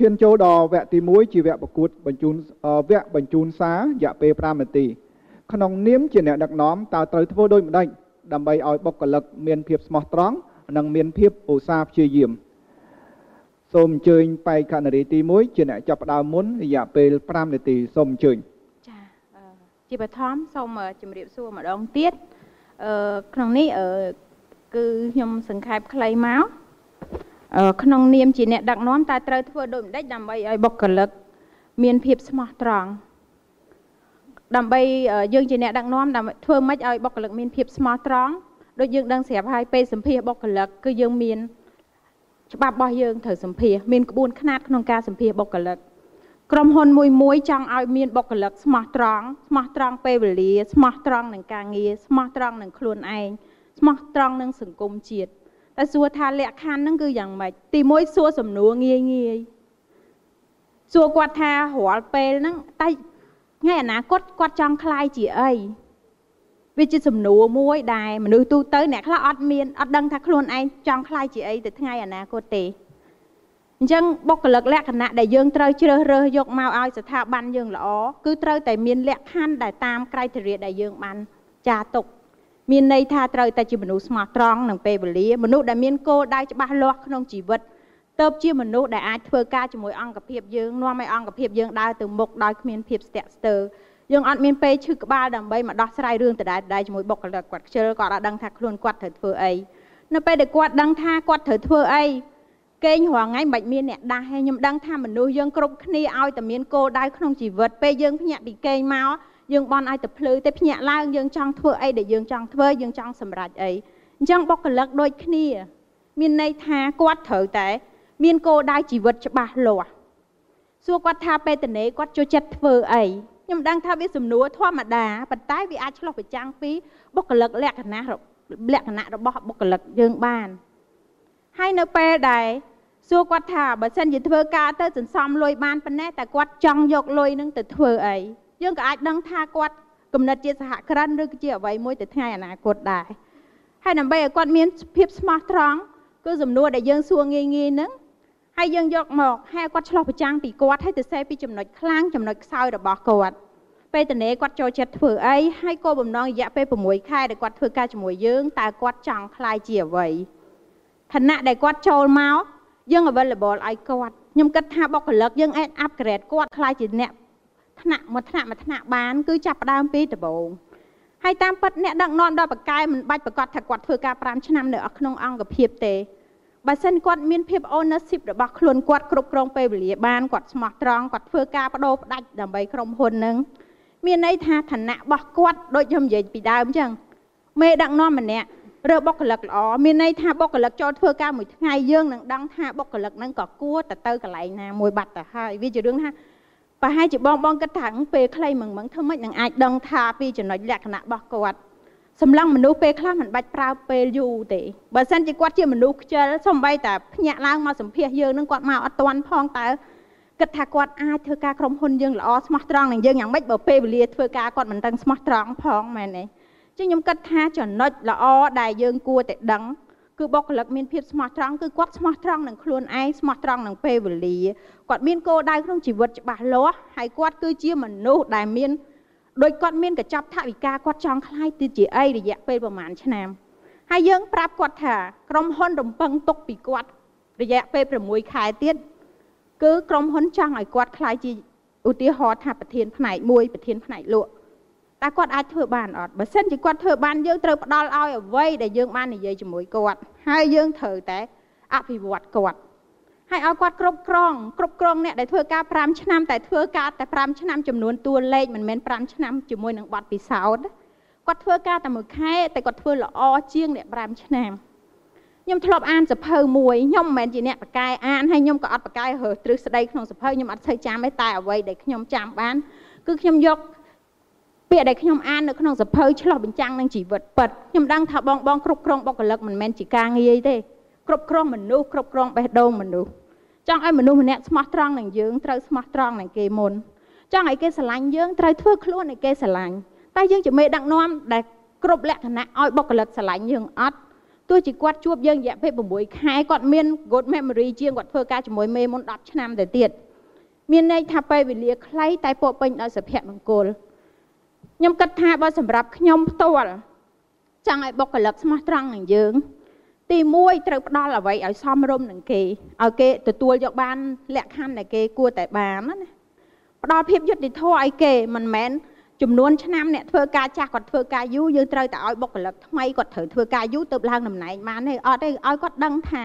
ឈានចូលដល់វគ្គទី1ជាវគ្គប្រកួតបញ្ជូនអឺវគ្គបញ្ជូនសាររយៈពេល5នាទី ក្នុងនាមជាអ្នកដឹកនាំតើត្រូវធ្វើដូចម្ដេចដើម្បីឲ្យបុគ្គលិកមានភាពស្មោះត្រង់និងមានភាពឧស្សាហ៍ព្យាយាមសូមអញ្ជើញបេក្ខនារីទី1ជាអ្នកចាប់ផ្ដើមមុនរយៈពេល5នាទីសូមអញ្ជើញចាអឺជាបឋមសូមជម្រាបសួរម្ដងទៀតអឺក្នុងនេះអឺគឺខ្ញុំសង្ខេបខ្លីមកអឺ ក្នុងនាមជាអ្នកដឹកនាំតើត្រូវធ្វើដូចម្ដេចដើម្បីឲ្យបុគ្គលិកមានភាពស្មោះត្រង់ដើម្បីយើងជាអ្នកដឹកនាំដើម្បីធ្វើម៉េចឲ្យបុគ្គលិកមានភាពស្មោះត្រង់ដូចយើងដឹងស្រាប់ហើយពេលសម្ភាសបុគ្គលិកគឺយើងមានច្បាប់របស់យើងត្រូវសម្ភាសមានក្បួនខ្នាតក្នុងការសម្ភាសបុគ្គលិកក្រុមហ៊ុនមួយមួយចង់ឲ្យមានបុគ្គលិកស្មោះត្រង់ស្មោះត្រង់ពេលវេលាស្មោះត្រង់នឹងការងារស្មោះត្រង់នឹងខ្លួនឯងស្មោះត្រង់នឹងសង្គមជាតិតែ សួរថាលក្ខខណ្ឌហ្នឹងគឺយ៉ាងម៉េចទីមួយសួរសំណួរងាយងាយសួរគាត់ថារាល់ពេលហ្នឹងតែថ្ងៃអនាគតគាត់ចង់ខ្លាយជាអីវាជាសំណួរមួយដែលមនុស្សទូទៅអ្នកខ្លះអត់មានអត់ដឹងថាខ្លួនឯងចង់ខ្លាយជាអីទៅថ្ងៃអនាគតទេអញ្ចឹងបុគ្គលិកលក្ខណៈដែលយើងត្រូវជ្រើសរើសយកមកឲ្យស្ថាប័នយើងល្អគឺត្រូវតែមានលក្ខខណ្ឌដែលតាម criteria ដែលយើងបានចារទុក មានន័យថាត្រូវតែជាមនុស្សស្មោះត្រង់នឹងពេលវេលាមនុស្សដែលមានគោលដៅច្បាស់លាស់ក្នុងជីវិតទៅជាមនុស្សដែលអាចធ្វើការជាមួយអង្គភាពយើងនាំឲ្យអង្គភាពយើងដើរទៅមុខដោយគ្មានភាពស្ទាក់ស្ទើរយើងអត់មានពេលឈឺក្បាលដើម្បីមកដោះស្រាយរឿងដដែលដដែលជាមួយបុគ្គលិកគាត់ខ្ជិលគាត់អត់ដឹងថាខ្លួនគាត់ត្រូវធ្វើអីនៅពេលដែលគាត់ដឹងថាគាត់ត្រូវធ្វើអីគេងរាល់ថ្ងៃមិនបាច់មានអ្នកដាស់ទេខ្ញុំដឹងថាមនុស្សយើងគ្រប់គ្នាឲ្យតែមានគោលដៅក្នុងជីវិតពេលយើងភ្ញាក់ពីគេងមក យើងបន់ឲ្យតែភ្លឺតែភ្ញាក់ឡើងយើងចង់ធ្វើអីដែលយើងចង់ធ្វើយើងចង់សម្រេចអីអញ្ចឹងបុគ្គលិកដូចគ្នា មានន័យថាគាត់ត្រូវតែ មានគោលដៅជីវិតច្បាស់លាស់សួរគាត់ថាពេលតនេគាត់ចូលចិត្តធ្វើអីខ្ញុំដឹងថាវាសំណួរធម្មតាប៉ុន្តែវាអាចឆ្លោះប្រចាំងពីបុគ្គលិកលក្ខណៈលក្ខណៈរបស់បុគ្គលិកយើងបានហើយនៅពេលដែលសួរគាត់ថាបើសិនជាធ្វើការទៅសន្សំលុយបានប៉ុណ្ណេះតែគាត់ចង់យកលុយនឹងទៅធ្វើអី យើងក៏អាចដឹងថាគាត់គំនិតជាសហគ្រិនឬជាអ្វីមួយទៅថ្ងៃអនាគតដែរហើយដើម្បីឲ្យគាត់មានភាពស្មោះត្រង់គឺសំណួរដែលយើងសួរងាយងាយហ្នឹងហើយយើងយកមកហើយគាត់ឆ្លោះប្រចាំងពីគាត់ហើយទៅសេពីចំណុចខ្លាំងចំណុចខ្សោយរបស់គាត់ពេលតនេគាត់ចូលចិត្តធ្វើអីហើយគោលបំណងរយៈពេល6ខែដែលគាត់ធ្វើការជាមួយយើងតើគាត់ចង់ខ្លាយជាអ្វីឋានៈដែលគាត់ចូលមកយើង available ឲ្យគាត់ខ្ញុំគិតថាបុគ្គលិកយើងអាច upgrade គាត់ខ្លាយជាអ្នក ថ្នាក់មួយថ្នាក់មួយថ្នាក់បាន គឺចាប់ផ្ដើមពីដំបូងហើយតាមពិតអ្នកដឹកនាំដល់បកកែមិនបាច់ប្រកាសថាគាត់ធ្វើការ5ឆ្នាំនៅក្នុងអង្គភាពទេបើសិនគាត់មានភាព ownership របស់ខ្លួនគាត់គ្រប់គ្រងពេលវេលាបានគាត់ស្មោះត្រង់គាត់ធ្វើការបដូរផ្ដាច់ដើម្បីក្រុមហ៊ុននឹងមានន័យថាឋានៈរបស់គាត់ដូចខ្ញុំនិយាយពីដើមអញ្ចឹងមេដឹកនាំម្នាក់រើបុគ្គលិកល្អមានន័យថាបុគ្គលិកចូលធ្វើការមួយថ្ងៃយើងនឹងដឹងថាបុគ្គលិកហ្នឹងក៏គួរទៅទៅកន្លែងណាមួយបាត់ទៅហើយវាជារឿងថា ប្រហែលជាបងបងគិតថាពេលខ្លីមឹងមឹងធ្វើម៉េចនឹងអាចដឹងថាពីចំណុចលក្ខណៈរបស់គាត់សម្លឹងមនុស្សពេលខ្លះមិនបាច់ប្រើពេលយូរទេបើសិនជាគាត់ជាមនុស្សខ្ជិលសំបីតែភ្ញាក់ឡើងមកសម្ភាសយើងនឹងគាត់មកអត់ទាន់ផងតើគិតថាគាត់អាចធ្វើការក្រុមហ៊ុនយើងល្អស្មោះត្រង់នឹងយើងយ៉ាងម៉េចបើពេលវេលាធ្វើការគាត់មិនដឹងស្មោះត្រង់ផងមែនទេចឹងខ្ញុំគិតថាចំណុចល្អដែលយើងគួរតែដឹង គឺបុគ្គលិកមានភាពស្មោះត្រង់គឺគាត់ស្មោះត្រង់នឹងខ្លួនឯងស្មោះត្រង់នឹងពេលវេលាគាត់មានគោលដៅក្នុងជីវិតច្បាស់លាស់ហើយគាត់គឺជាមនុស្សដែលមានដោយគាត់មានកញ្ចប់ថវិកាគាត់ចង់ខ្លាយទៅជាអីរយៈពេលប្រហែលឆ្នាំហើយយើងប្រាប់គាត់ថាក្រុមហ៊ុនរំពឹងទុកពីគាត់រយៈពេល6ខែទៀតគឺក្រុមហ៊ុនចង់ឲ្យគាត់ខ្លាយជាឧទាហរណ៍ថាប្រធានផ្នែកមួយប្រធានផ្នែកលក់ តើគាត់អាចធ្វើបានអត់បើសិនជាគាត់ធ្វើបានយើងត្រូវផ្ដល់ឲ្យអ្វីដែលយើងបាននិយាយជាមួយគាត់ហើយយើងត្រូវតែអភិវឌ្ឍគាត់ហើយឲ្យគាត់គ្រប់គ្រងគ្រប់គ្រងអ្នកដែលធ្វើការ5ឆ្នាំតែធ្វើការតែ5ឆ្នាំចំនួនតួលេខមិនមែន5ឆ្នាំជាមួយនឹងប័ណ្ណពិសោធន៍គាត់ធ្វើការតែមួយខែតែគាត់ធ្វើល្អជាងអ្នក5ឆ្នាំខ្ញុំធ្លាប់អានសភៅមួយខ្ញុំមិនមែនជាអ្នកបកកែអានហើយខ្ញុំក៏អត់បកកែរើទ្រឹស្ដីក្នុងសភៅខ្ញុំអត់ស្ូវចាំទេតែអ្វីដែលខ្ញុំចាំបានគឺខ្ញុំយក ពាក្យដែលខ្ញុំអាននៅក្នុងសភៅឆ្លោះបញ្ចាំងនឹងជីវិតពិតខ្ញុំដឹងថាបងបងគ្រប់គ្រងបុគ្គលិកមិនមែនជាការងាយទេគ្រប់គ្រងមនុស្សគ្រប់គ្រងបេះដូងមនុស្សចង់ឲ្យមនុស្សម្នាក់ស្មោះត្រង់នឹងយើងត្រូវស្មោះត្រង់នឹងគេមុនចង់ឲ្យគេស្រឡាញ់យើងត្រូវធ្វើខ្លួនឲ្យគេស្រឡាញ់តែយើងជាមេដឹកនាំដែលគ្រប់លក្ខណៈឲ្យបុគ្គលិកស្រឡាញ់យើងអត់ទោះជាគាត់ជួបយើងរយៈពេល6ខែគាត់មាន good memory ជាងគាត់ធ្វើការជាមួយមេមុន10ឆ្នាំទៅទៀតមានន័យថាពេលវេលាខ្លីតែពោពេញដោយសុភមង្គល ខ្ញុំគិតថាបើសម្រាប់ខ្ញុំផ្ទាល់ចង់ឲ្យបុគ្គលិកស្មោះត្រង់នឹងយើង ទី1ត្រូវផ្ដល់អ្វីឲ្យសមរម្យនឹងគេឲ្យគេទទួលយកបាន លក្ខខណ្ឌដែលគេគួរតែបានណាផ្ដល់ភាពយុត្តិធម៌ឲ្យគេមិនមែនចំនួនឆ្នាំអ្នកធ្វើការចាស់គាត់ធ្វើការយូរយើងត្រូវតែឲ្យបុគ្គលិកថ្មីគាត់ត្រូវធ្វើការយូរទៅឡើងតំណែងបានទេអត់ទេឲ្យគាត់ដឹងថា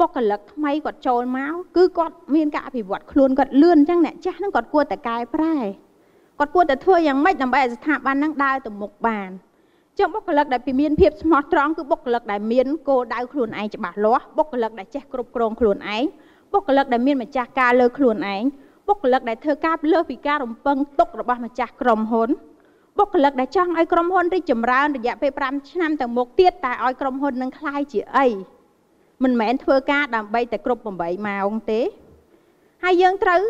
បុគ្គលិកថ្មីគាត់ចូលមកគឺគាត់មានការអភិវឌ្ឍខ្លួនគាត់លឿនអញ្ចឹងអ្នកចាស់ហ្នឹងគាត់គួរតែកែប្រែ គាត់គួរតែធ្វើយ៉ាងម៉េចដើម្បីឲ្យស្ថាប័នហ្នឹងដើរទៅមុខបានចឹងបុគ្គលិកដែលមានភាពស្មោះត្រង់គឺបុគ្គលិកដែលមានគោលដៅខ្លួនឯងច្បាស់លាស់បុគ្គលិកដែលចេះគ្រប់គ្រងខ្លួនឯងបុគ្គលិកដែលមានម្ចាស់ការលើខ្លួនឯងបុគ្គលិកដែលធ្វើការលើសពីការរំពឹងទុករបស់ម្ចាស់ក្រុមហ៊ុនបុគ្គលិកដែលចង់ឲ្យក្រុមហ៊ុនរីកចម្រើនរយៈពេល5ឆ្នាំទៅមុខទៀតតែឲ្យក្រុមហ៊ុននឹងคล้ายជាអីមិនមែនធ្វើការដើម្បីតែគ្រប់8ម៉ោងទេហើយយើងត្រូវ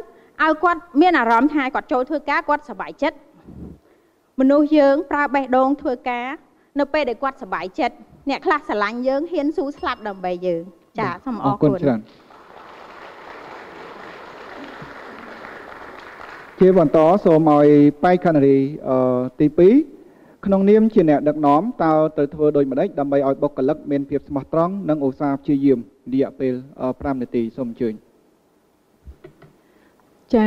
ឲ្យគាត់មានអារម្មណ៍ថាគាត់ចូលធ្វើការគាត់សប្បាយចិត្តមនុស្សយើងប្រើបេះដូងធ្វើការនៅពេលដែលគាត់សប្បាយចិត្តអ្នកខ្លះស្រឡាញ់យើងហ៊ានស៊ូស្លាប់ដើម្បីយើងចាសូមអរគុណអរគុណច្រើនជាបន្តសូមឲ្យបេក្ខនារីទី2ក្នុងនាមជាអ្នកដឹកនាំតើត្រូវធ្វើដូចម្តេចដើម្បីឲ្យបុគ្គលិកមានភាពស្មោះត្រង់និងឧស្សាហ៍ព្យាយាមរយៈពេល5នាទីសូមអញ្ជើញ ចា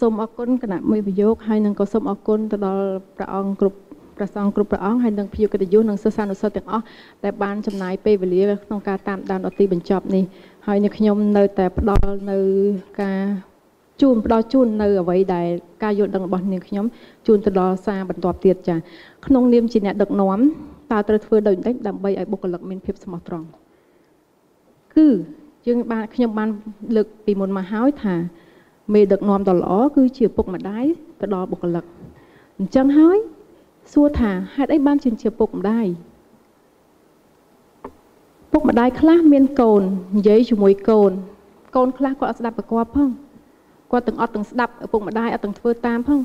សូមអរគុណគណៈមួយប្រយោគហើយនឹងក៏សូមអរគុណទៅដល់ព្រះអង្គគ្រប់ព្រះសង្ឃគ្រប់ព្រះអង្គហើយនឹងភ្ញៀវកិត្តិយសនិងសិស្សានុសិស្សទាំងអស់ដែលបានចំណាយពេលវេលាក្នុងការតាមដានដល់ទីបញ្ចប់នេះហើយនៅខ្ញុំនៅតែផ្ដល់នៅការជូនផ្ដល់ជូននៅអ្វីដែលការយល់ដឹងរបស់នាងខ្ញុំជូនទៅដល់សារបន្ទាប់ទៀតចាក្នុងនាមជាអ្នកដឹកនាំតើត្រូវធ្វើដូចម្តេចដើម្បីឲ្យបុគ្គលិកមានភាពស្មោះត្រង់គឺយើងបានខ្ញុំបានលើកពីមុនមកហើយថា មេដឹកនាំដ៏ល្អគឺជាពុកម្ដាយទៅដល់បុគ្គលិកអញ្ចឹងហើយសួរថាហេតុអីបានជាជាពុកម្ដាយពុកម្ដាយខ្លះមានកូននិយាយជាមួយកូនកូនខ្លះគាត់អត់ស្ដាប់ប្រកបផងគាត់ទាំងអត់ទាំងស្ដាប់ឪពុកម្ដាយអត់ទាំងធ្វើតាមផង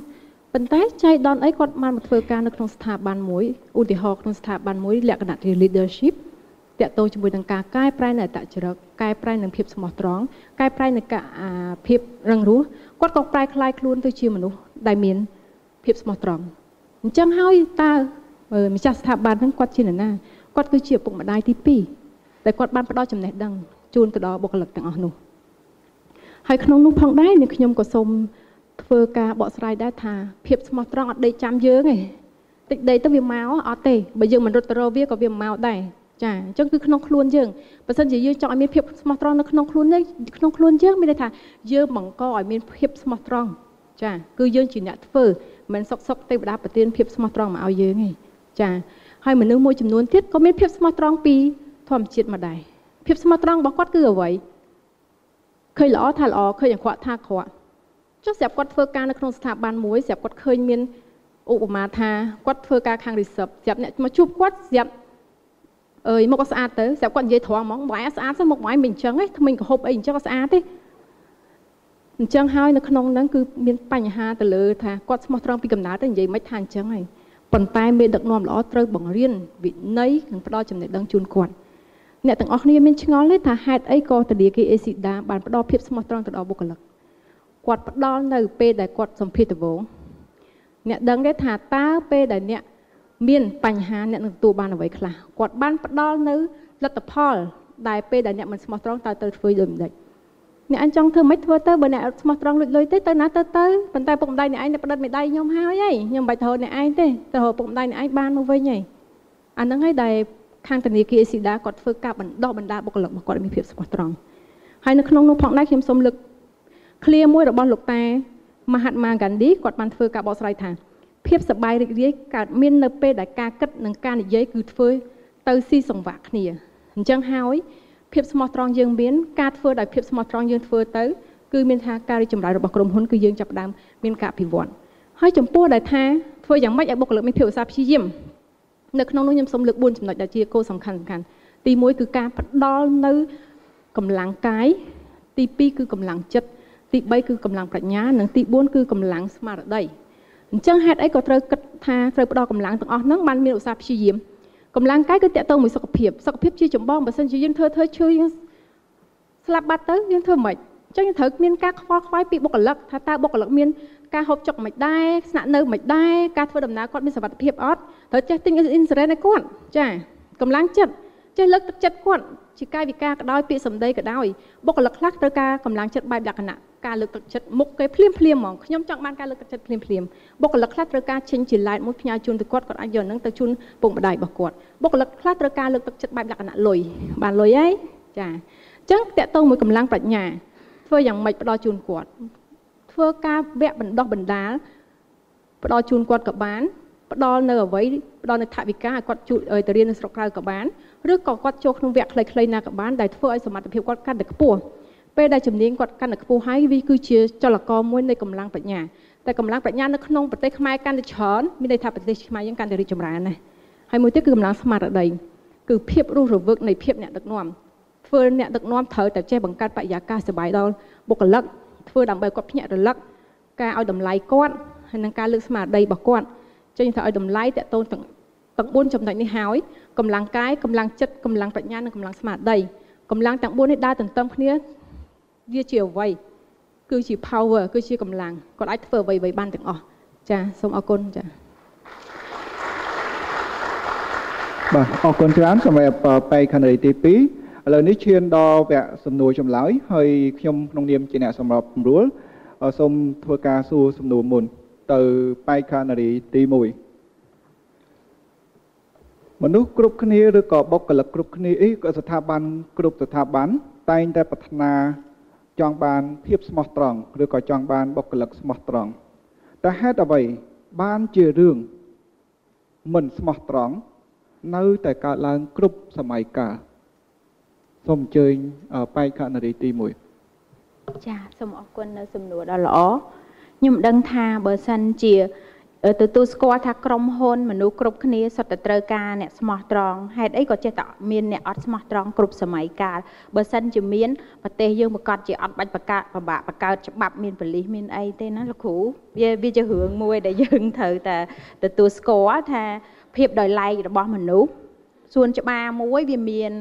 ប៉ុន្តែចៃដនអីគាត់បានមកធ្វើការនៅក្នុងស្ថាប័នមួយឧទាហរណ៍ក្នុងស្ថាប័នមួយលក្ខណៈជា leadership តាក់ទងជាមួយនឹងការកែប្រែនៅអតចរិតកែប្រែនឹងភាពស្មោះត្រង់កែប្រែនៅការភាពរឹងរូសគាត់ក៏ប្រែคล้ายខ្លួនទៅជាមនុស្សដែលមានភាពស្មោះត្រង់អញ្ចឹងហើយតើម្ចាស់ស្ថាប័នហ្នឹងគាត់ជានរណាគាត់គឺជាពុកម្ដាយទី2ដែលគាត់បានផ្ដល់ចំណេះដឹងជូនទៅដល់បុគ្គលិកទាំងអស់នោះហើយក្នុងនោះផងដែរនាងខ្ញុំក៏សូមធ្វើការបកស្រាយដែរថាភាពស្មោះត្រង់អត់ដេកចាំយើងទេតិចដេកទៅវាមកអត់ទេបើយើងមិនរត់ទៅរកវាក៏វាមកដែរ ចាអញ្ចឹងគឺក្នុងខ្លួនយើងបើសិនជាយើងចង់ឲ្យមានភាពស្មោះត្រង់នៅក្នុងខ្លួនយើងក្នុងខ្លួនយើងមានន័យថាយើងបង្កឲ្យមានភាពស្មោះត្រង់ចាគឺយើងជាអ្នកធ្វើមិនសុកសុកទេវតាប្រទានភាពស្មោះត្រង់មកឲ្យយើងទេចាហើយមនុស្សមួយចំនួនទៀតក៏មានភាពស្មោះត្រង់ពីធម្មជាតិមកដែរភាពស្មោះត្រង់របស់គាត់គឺអ្វីឃើញល្អថាល្អឃើញអាក្រក់ថាអាក្រក់ចុះស្រាប់គាត់ធ្វើការនៅក្នុងស្ថាប័នមួយស្រាប់គាត់ឃើញមានឧបមាថាគាត់ធ្វើការខាង reserve ស្រាប់អ្នកមកជួបគាត់ស្រាប់ អើយមុខស្អាតទៅស្រាប់គាត់និយាយត្រង់ហ្មងបាយស្អាតទៅមុខបាយមិនអញ្ចឹងទេថ្មិញកហូបអីអញ្ចឹងស្អាតទេអញ្ចឹងហើយនៅក្នុងហ្នឹងគឺមានបញ្ហាទៅលើថាគាត់ស្មោះត្រង់ពីកំណើតទៅនិយាយមិនថាអញ្ចឹងហើយប៉ុន្តែមេដឹកនាំល្អត្រូវបង្រៀនវិន័យនិងផ្ដល់ចំណេះដឹងជូនគាត់អ្នកទាំងអស់គ្នាមានឆ្ងល់ទេថាហេតុអីក៏ធនាគារអេស៊ីដាបានផ្ដល់ភាពស្មោះត្រង់ទៅដល់បុគ្គលិកគាត់ផ្ដល់នៅពេលដែលគាត់សម្ភារដំបូងអ្នកដឹងទេថាតើពេលដែលអ្នក មានបញ្ហាអ្នកនឹងទទួលបានអ្វីខ្លះគាត់បានផ្ដល់នៅលទ្ធផល ដែលពេលដែលអ្នកមិនស្មោះត្រង់តើទៅធ្វើដូចម្ដេចអ្នកអញចង់ធ្វើមិនធ្វើទៅបើអ្នកអត់ស្មោះត្រង់លួចលុយទេទៅណាទៅទៅប៉ុន្តែពុកម្ដាយអ្នកឯងទៅផ្ដិតមេដៃខ្ញុំហើយហីខ្ញុំមិនបាច់ទៅរកអ្នកឯងទេទៅរកពុកម្ដាយអ្នកឯងបានមកវិញហីអាហ្នឹងហើយដែលខាងធនាគារអេស៊ីដាគាត់ធ្វើការបណ្ដោះបណ្ដាលបុគ្គលិករបស់គាត់ឲ្យមានភាពស្មោះត្រង់ហើយនៅក្នុងនោះផងដែរខ្ញុំសូមលើកឃ្លាមួយរបស់លោកតាមហាត្មាហ្គាឌីគាត់បានធ្វើការបកស្រាយថា ភាពសប្បាយរីករាយកើតមាននៅពេលដែលការគិតនិងការនិយាយគឺធ្វើទៅស៊ីសង្វាក់គ្នាអញ្ចឹងហើយភាពស្មោះត្រង់យើងមានការធ្វើដោយភាពស្មោះត្រង់យើងធ្វើទៅគឺមានថាការរីកចម្រើនរបស់ក្រុមហ៊ុនគឺយើងចាប់ផ្ដើមមានការអភិវឌ្ឍហើយចំពោះដែលថាធ្វើយ៉ាងម៉េចឲ្យបុគ្គលិកមានភាពឧស្សាហ៍ព្យាយាមនៅក្នុងនោះខ្ញុំសូមលើក4ចំណុចដែលជាគោលសំខាន់សំខាន់ទី1គឺការផ្ដល់នៅកម្លាំងកាយទី2គឺកម្លាំងចិត្តទី3គឺកម្លាំងប្រាជ្ញា និងទី4គឺកម្លាំងស្មារតី អញ្ចឹងហេតុអីក៏ត្រូវគិតថាត្រូវផ្ដល់កម្លាំងទាំងអស់ហ្នឹងបានមានឧស្សាហ៍ព្យាយាមកម្លាំងកាយគឺតកតងមួយសុខភាពសុខភាពជាចម្បងបើសិនជាយើងធ្វើធ្វើឈឺយើងស្លាប់បាត់ទៅយើងធ្វើមិនអញ្ចឹងយើងត្រូវមានការខ្វល់ខ្វាយពីបុគ្គលិកថាតើបុគ្គលិកមានការហូបចុកមិនដែរស្នាក់នៅមិនដែរការធ្វើដំណើរគាត់មានសុវត្ថិភាពអត់ត្រូវចេះទិញអ៊ីនស៊ូរ៉ែនឲ្យគាត់ចាកម្លាំងចិត្តចេះលើកទឹកចិត្តគាត់ជាកាយវិការក៏ដោយពាក្យសម្ដីក៏ដោយបុគ្គលិកខ្លះត្រូវការកម្លាំងចិត្តបែបលក្ខណៈការលើកទឹកចិត្តមុខគេភ្លាមភ្លាមហ្មងខ្ញុំចង់បានការលើកទឹកចិត្តភ្លាមភ្លាម បុគ្គលិកខ្លះត្រូវការចេញជាឡែតមួយផ្ញើជូនទៅគាត់គាត់អាចយកនឹងទៅជូនពុកម្ដាយរបស់គាត់បុគ្គលិកខ្លះត្រូវការលើកទឹកចិត្តបែបលក្ខណៈលុយបានលុយហើយចាអញ្ចឹងតកតងមួយកម្លាំងប្រាជ្ញាធ្វើយ៉ាងម៉េចផ្ដល់ជូនគាត់ធ្វើការវគ្គបណ្ដោះបណ្ដាលផ្ដល់ជូនគាត់ក៏បានផ្ដល់នៅអ្វីផ្ដល់នៅថវិកាឲ្យគាត់ជួយទៅរៀននៅស្រុកក្រៅក៏បានឬក៏គាត់ចូលក្នុងវគ្គខ្លីៗណាក៏បានដែលធ្វើឲ្យសមត្ថភាពគាត់កាន់តែខ្ពស់ពេលដែលជំនាញគាត់កាន់តែខ្ពស់ហើយវាគឺជាចលករមួយនៃកម្លាំងប្រាជ្ញា តែកម្លាំងប្រាជ្ញានៅក្នុងប្រទេសខ្មែរកាន់តែច្រើនមានន័យថាប្រទេសខ្មែរយើងកាន់តែរីកចម្រើនណាស់ហើយមួយទៀតគឺកម្លាំងស្មារតីគឺភាពរស់រវើកនៃភាពអ្នកដឹកនាំធ្វើអ្នកដឹកនាំត្រូវតែចេះបង្កើតបរិយាកាសសុបាយដល់បុគ្គលិកធ្វើដើម្បីគាត់ភ្ញាក់រលឹកការឲ្យតម្លៃគាត់ហើយនឹងការលើកស្មារតីរបស់គាត់ចេញទៅឲ្យតម្លៃតកតូនទាំងទាំង4ចំណុចនេះហើយកម្លាំងកាយកម្លាំងចិត្តកម្លាំងប្រាជ្ញានិងកម្លាំងស្មារតីកម្លាំងទាំង4នេះដើរទន្ទឹមគ្នាវាជាអ្វី គឺជា power គឺជាកម្លាំងគាត់អាចធ្វើអ្វីៗបានទាំងអស់ចាសូមអរគុណចាបាទអរគុណច្រើនសម្រាប់បែកខណ្ឌទី2ឥឡូវនេះឈានដល់វគ្គសំណួរចម្លើយហើយខ្ញុំក្នុងនាមជាអ្នកសម្របសម្រួលសូមធ្វើការសួរសំណួរមុន ទៅបែកខណ្ឌទី1មនុស្សគ្រប់គ្នាឬក៏បុគ្គលិកគ្រប់គ្នាអីក៏ស្ថាប័នគ្រប់ស្ថាប័នតែងតែប្រាថ្នា ចង់បានភាពស្មោះត្រង់ឬក៏ចង់បានបុគ្គលិកស្មោះត្រង់តែហេតុអ្វីបានជារឿងមិនស្មោះត្រង់នៅតែកើតឡើងគ្រប់សម័យកាលសូមអញ្ជើញបេក្ខនារីទី1ចាសូមអរគុណនៅសំណួរដ៏ល្អខ្ញុំដឹងថាបើសិនជា ទទួលស្គាល់ថាក្រុមហ៊ុនមនុស្សគ្រប់គ្នាសុទ្ធតែត្រូវការអ្នកស្មោះត្រង់ហេតុអីក៏ចេះតែមានអ្នកអត់ស្មោះត្រង់គ្រប់សម័យកាលបើសិនជាមានប្រទេសយើងប្រកាសជាអត់បាច់បង្កើតប្របាក់បង្កើតច្បាប់មានប៉ូលីសមានអីទេណាលោកគ្រូវាវាជារឿងមួយដែលយើងត្រូវតែទទួលស្គាល់ថាភាពដោយឡែករបស់មនុស្សសួនច្បារមួយវាមាន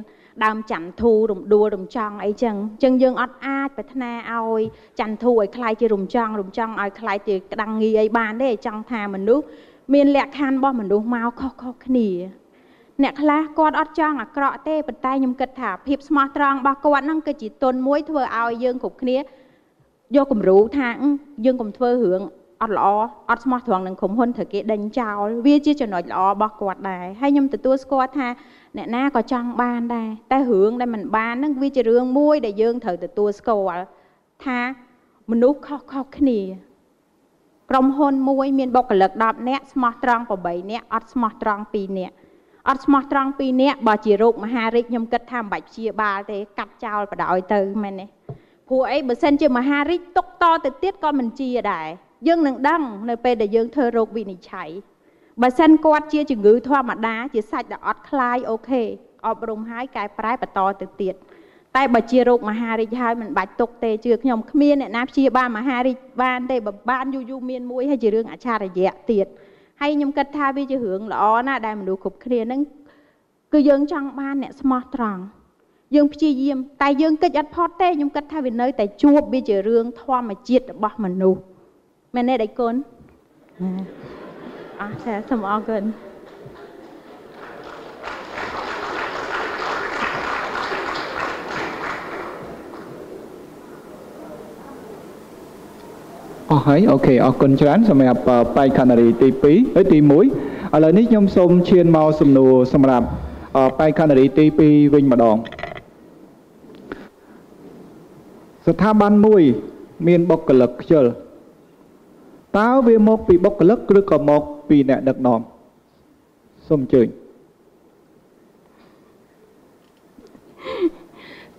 ដើមច័ន្ទធូរំដួលរំចង់អីចឹងចឹងយើងអត់អាចប្រាថ្នាឲ្យច័ន្ទធូឲ្យคล้ายជារំចង់រំចង់ឲ្យคล้ายជាក្តាំងងាយអីបានទេចង់ថាមនុស្សមានលក្ខខណ្ឌរបស់មនុស្សមកខុសខុសគ្នាអ្នកខ្លះគាត់អត់ចង់អាក្រក់ទេប៉ុន្តែខ្ញុំគិតថាភាពស្មោះត្រង់របស់គាត់ហ្នឹងគឺជាទុនមួយធ្វើឲ្យយើងគ្រប់គ្នាយកគំរូថាយើងកុំធ្វើរឿង អត់ល្អអត់ស្មោះត្រង់នឹងក្រុមហ៊ុនត្រូវគេដេញចោលវាជាចំណុចល្អរបស់គាត់ដែរហើយខ្ញុំទទួលស្គាល់ថាអ្នកណាក៏ចង់បានដែរតែរឿងដែលมันបានហ្នឹងវាជារឿងមួយដែលយើងត្រូវទទួលស្គាល់ថាមនុស្សខុសខុសគ្នាក្រុមហ៊ុនមួយមានបុគ្គលិក10នាក់ស្មោះត្រង់8នាក់អត់ស្មោះត្រង់2នាក់អត់ស្មោះត្រង់2នាក់បើជារោគមហារីកខ្ញុំគិតថាមិនបាច់ព្យាបាលទេកាត់ចោលបដ ாய் ទៅមែនទេព្រោះអីបើសិនជាមហារីកទុកតទៅទៀតក៏មិនជាដែរ យើងនឹងដឹងនៅពេលដែលយើងធ្វើរោគវិនិច្ឆ័យបើសិនគាត់ជាជំងឺធម្មតាជាសាច់ដែលអត់คลายអូខេអប់រំហើយកែប្រែបន្តទៅទៀតតែបើជារោគមហារីកហើយមិនបាច់ទុកទេជឿខ្ញុំគ្មានអ្នកណាព្យាបាលមហារីកបានទេបើបានយូរយូរមានមួយហើយជារឿងអច្ឆរិយៈទៀតហើយខ្ញុំគិតថាវាជារឿងល្អណាស់ដែលមនុស្សគ្រប់គ្នានឹងគឺយើងចង់បានអ្នកស្មោះត្រង់យើងព្យាយាមតែយើងគិតអត់ផុតទេខ្ញុំគិតថាវានៅតែជួបវាជារឿងធម្មជាតិរបស់មនុស្ស មែនទេដៃគុណអរចាសូមអរគុណអស់ហើយអូខេអរគុណច្រើនសម្រាប់បែកខណ្ឌរីទី2ហើយទី1ឥឡូវនេះខ្ញុំសូមឈានមកសំណួរសម្រាប់បែកខណ្ឌរីទី2វិញម្ដងស្ថាប័នមួយ មានបុគ្គលិកខ្ជិល តើវាមកពីបុគ្គលិកឬក៏មកពីអ្នកដឹកនាំសូមអញ្ជើញ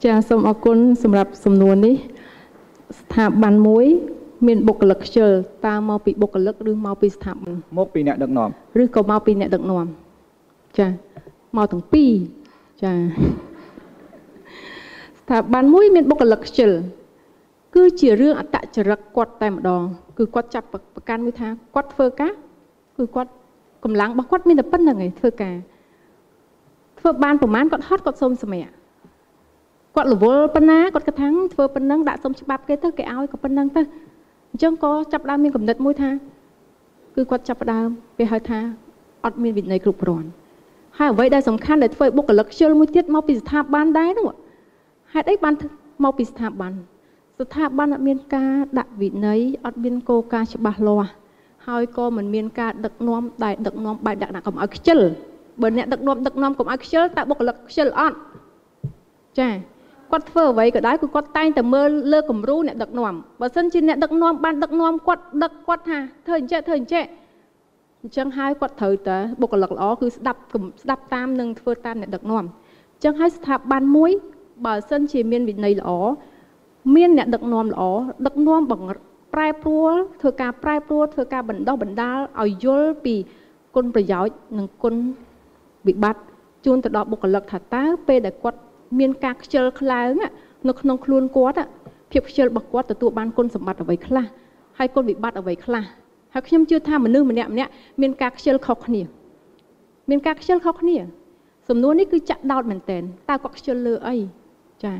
ចាសូមអរគុណសម្រាប់សំណួរនេះ ស្ថាប័នមួយ មានបុគ្គលិកខ្ជិលតើមកពីបុគ្គលិកឬមកពីស្ថាប័នមកពីអ្នកដឹកនាំឬក៏មកពីអ្នកដឹកនាំចាមកទាំងពីរចាស្ថាប័នមួយមានបុគ្គលិកខ្ជិល គឺជារឿងអតចរិតគាត់តែម្ដងគឺគាត់ចាប់ប្រកាន់មួយថាគាត់ធ្វើការគឺគាត់កម្លាំងរបស់គាត់មានតែប៉ុណ្្នឹងឯងធ្វើការធ្វើបានប្រហែលគាត់ហត់គាត់សុំសម្រាប់គាត់រវល់ប៉ុណ្ណាគាត់គិតថាធ្វើប៉ុណ្ណឹងដាក់សុំច្បាប់គេទៅគេឲ្យក៏ប៉ុណ្ណឹងទៅអញ្ចឹងក៏ចាប់ដើមមានកំណត់មួយថាគឺគាត់ចាប់ដើមគេហៅថាអត់មានវិន័យគ្រប់គ្រាន់ហើយអ្វីដែលសំខាន់ដែលធ្វើឲ្យបុគ្គលិកខ្ជិលមួយទៀតមកពីស្ថាប័នដែរនោះហេតុអីបានមកពីស្ថាប័ន ស្ថាប័នអត់មានការដាក់វិន័យអត់មានគោលការណ៍ច្បាស់លាស់ហើយក៏មិនមានការដឹកនាំដែលដឹកនាំបែបដាក់ដាក់កុំឲ្យខ្ជិលបើអ្នកដឹកនាំដឹកនាំកុំឲ្យខ្ជិលតើបុគ្គលិកខ្ជិលអត់ចាគាត់ធ្វើអ្វីក៏ដោយគឺគាត់តែងតែមើលលើគំរូអ្នកដឹកនាំបើសិនជាអ្នកដឹកនាំបានដឹកនាំគាត់ដឹកគាត់ថាធ្វើអញ្ចឹងធ្វើអញ្ចឹងអញ្ចឹងហើយគាត់ត្រូវតែបុគ្គលិកល្អគឺស្ដាប់ស្ដាប់តាមនិងធ្វើតាមអ្នកដឹកនាំអញ្ចឹងហើយស្ថាប័នមួយបើសិនជាមានវិន័យល្អ មានអ្នកដឹកនាំល្អដឹកនាំបង្ប្រែប្រួលធ្វើការប្រែប្រួលធ្វើការបណ្ដោះបណ្ដាលឲ្យយល់ពីគុណប្រយោជន៍និងគុណវិបត្តិជូនទៅដល់បុគ្គលិកថាតើពេលដែលគាត់មានការខ្ជិលខ្លាំងនៅក្នុងខ្លួនគាត់ភាពខ្ជិលរបស់គាត់ទទួលបានគុណសម្បត្តិអ្វីខ្លះហើយគុណវិបត្តិអ្វីខ្លះហើយខ្ញុំជឿថាមនុស្សម្នាក់ម្នាក់មានការខ្ជិលខុសគ្នា មានការខ្ជិលខុសគ្នា សំណួរនេះគឺចាក់ដោតមែនតើតើគាត់ខ្ជិលលើអីចា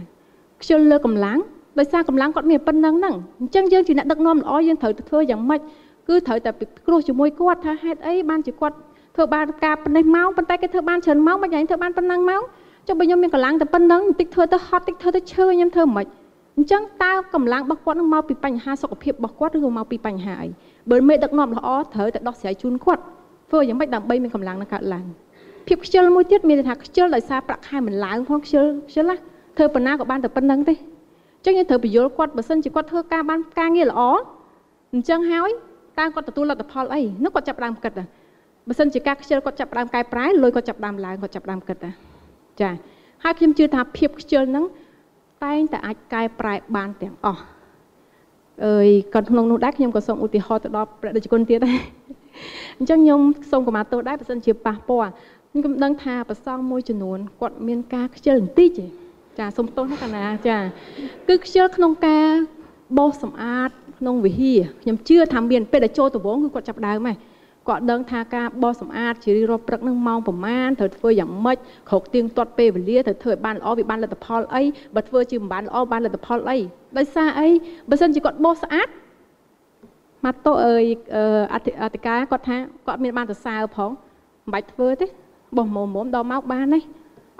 ខ្ជិលលើកម្លាំង ដោយសារកម្លាំងគាត់មានប៉ុណ្ណឹងហ្នឹងអញ្ចឹងយើងជាអ្នកដឹកនាំល្អយើងត្រូវធ្វើយ៉ាងម៉េចគឺត្រូវតែពិគ្រោះជាមួយគាត់ថាហេតុអីបានជាគាត់ធ្វើបានការប៉ុណ្ណេះម៉ោងប៉ុន្តែគេធ្វើបានច្រើនម៉ោងមិនយ៉ាងធ្វើបានប៉ុណ្ណឹងម៉ោងចុះបើខ្ញុំមានកម្លាំងតែប៉ុណ្ណឹងបន្តិចធ្វើទៅហត់តិចធ្វើទៅឈឺខ្ញុំធ្វើមិនអញ្ចឹងតើកម្លាំងរបស់គាត់នឹងមកពីបញ្ហាសុខភាពរបស់គាត់ឬក៏មកពីបញ្ហាអីបើមេដឹកនាំល្អត្រូវតែដោះស្រាយជូនគាត់ធ្វើយ៉ាងម៉េចដើម្បីមានកម្លាំងនឹងកើតឡើងភាពខ្ជិលមួយទៀតមានន័យថាខ្ជិលដោយសារប្រាក់ខែមិនឡើងផងខ្ជិលខ្ជិលណាធ្វើប៉ុណ្ណាក៏បានតែប៉ុណ្្នឹងទេអញ្ចឹងយើងត្រូវបញ្យល់គាត់បើសិនជាគាត់ធ្វើការបានការងារល្អអញ្ចឹងហើយតើគាត់ទទួលលទ្ធផលអីនោះគាត់ចាប់ដើមគិតដែរបើសិនជាការខ្ជិលគាត់ចាប់ដើមកែប្រែលុយគាត់ចាប់ដើមឡើងគាត់ចាប់ដើមគិតដែរចាហើយខ្ញុំជឿថាភាពខ្ជិលហ្នឹងតែងតែអាចកែប្រែបានទាំងអស់អើយគាត់ក្នុងនោះដែរខ្ញុំក៏សូមឧទាហរណ៍ទៅដល់ព្រះដេចគុណទៀតដែរអញ្ចឹងខ្ញុំសូមកម្មាទោសដែរបើសិនជាប៉ះពាល់ខ្ញុំដឹងថាប្រសងមួយចំនួនគាត់មានការខ្ជិលបន្តិចទេ ចាសូមទោសណាកណាចាគឺខ្ជិលក្នុងការបោសសម្អាតក្នុងវិហារខ្ញុំជឿថាមានពេលដែលចូលទៅវងគឺគាត់ចាប់ដើមហើយគាត់ដឹងថាការបោសសម្អាតជារៀងរាល់ព្រឹកនឹងម៉ោងប្រមាណត្រូវធ្វើយ៉ាងម៉េចក្រោកទៀងទាត់ពេលវេលាត្រូវធ្វើឲ្យបានល្អវាបានលទ្ធផលអីបើធ្វើជាមិនបានល្អបានលទ្ធផលអីដោយសារអីបើសិនជាគាត់បោសស្អាតមកតោអើយអធិការគាត់ថាគាត់មានបានសរសើរផងមិនបាច់ធ្វើទេបោះមុំមុំដល់មកបានទេ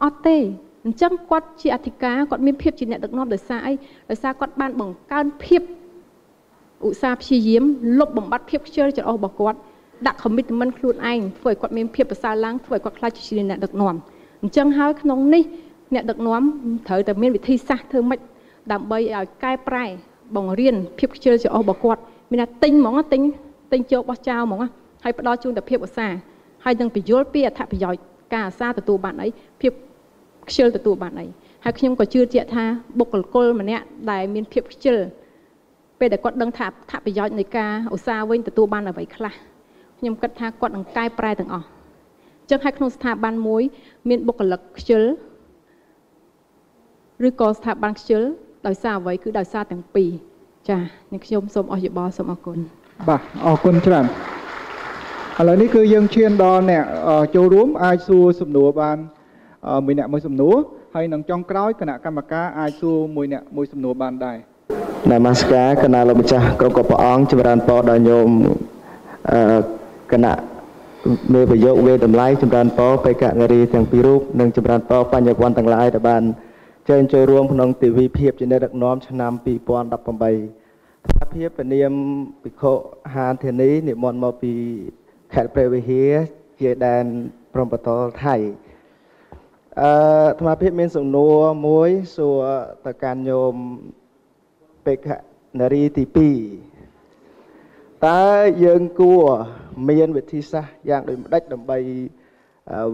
អត់ទេ អញ្ចឹងគាត់ជាអធិការគាត់មានភាពជាអ្នកដឹកនាំដោយសារអីដោយសារគាត់បានបង្កើនភាពឧស្សាហ៍ព្យាយាមលុបបំបត្តិភាពខ្ជិលច្រអូសរបស់គាត់ដាក់ commitment ខ្លួនឯងធ្វើឲ្យគាត់មានភាពប្រសើរឡើងធ្វើឲ្យគាត់ខ្លាចជាអ្នកដឹកនាំអញ្ចឹងហើយក្នុងនេះអ្នកដឹកនាំត្រូវតែមានវិធីសាស្ត្រធ្វើម៉េចដើម្បីឲ្យកែប្រែបង្រៀនភាពខ្ជិលច្រអូសរបស់គាត់មានថាទិញហ្មងទិញទិញជោគបោះចោលហ្មងហើយផ្ដល់ជូនតែភាពឧស្សាហ៍ហើយនឹងបញ្យល់ពីអត្ថប្រយោជន៍ការអាសាទទួលបានអីភាព ខ្ជិលទទួលបានអីហើយខ្ញុំក៏ជឿជាក់ថាបុគ្គលគលម្នាក់ដែលមានភាពខ្ជិលពេលដែលគាត់ដឹងថាអត្ថប្រយោជន៍នៃការឧស្សាហ៍វិញទទួលបានអ្វីខ្លះខ្ញុំគិតថាគាត់នឹងកែប្រែទាំងអស់ចឹងហើយក្នុងស្ថាប័នមួយ មានបុគ្គលិកខ្ជិលឬក៏ស្ថាប័នខ្ជិលដោយសារអ្វីគឺដោយសារទាំងពីរចាខ្ញុំខ្ញុំសូមអរយោបល់សូមអរគុណបាទអរគុណច្រើនឥឡូវនេះគឺយើងឈានដល់អ្នកចូលរួមអាចសួរសំណួរបាន មួយអ្នកមួយសំណួរហើយនឹងចុងក្រោយគណៈកម្មការអាចសួរមួយអ្នកមួយសំណួរបានដែរនមស្ការគណៈលោកម្ចាស់គ្រប់គ្រប់ព្រះអង្គចម្រើនពរដល់ញោមអឺគណៈមេប្រយោគវេតម្លៃចម្រើនពរបេកនារីទាំងពីររូបនិងចម្រើនពរបញ្ញវន្តទាំងឡាយដែលបានជើញចូលរួមក្នុងទិវីភាពជាអ្នកដឹកនាំឆ្នាំ2018ថាភាពពនាមភិក្ខុហានធានីនិមន្តមកពីខេត្តព្រះវិហារជាដែនព្រំបតលថៃ អឺអាត្មាភាពមានសំណួរមួយសួរទៅកាន់ញោមបេក្ខនារីទី2តើយើងគួរមានវិធីសាស្ត្រយ៉ាងដូចម្ដេចដើម្បី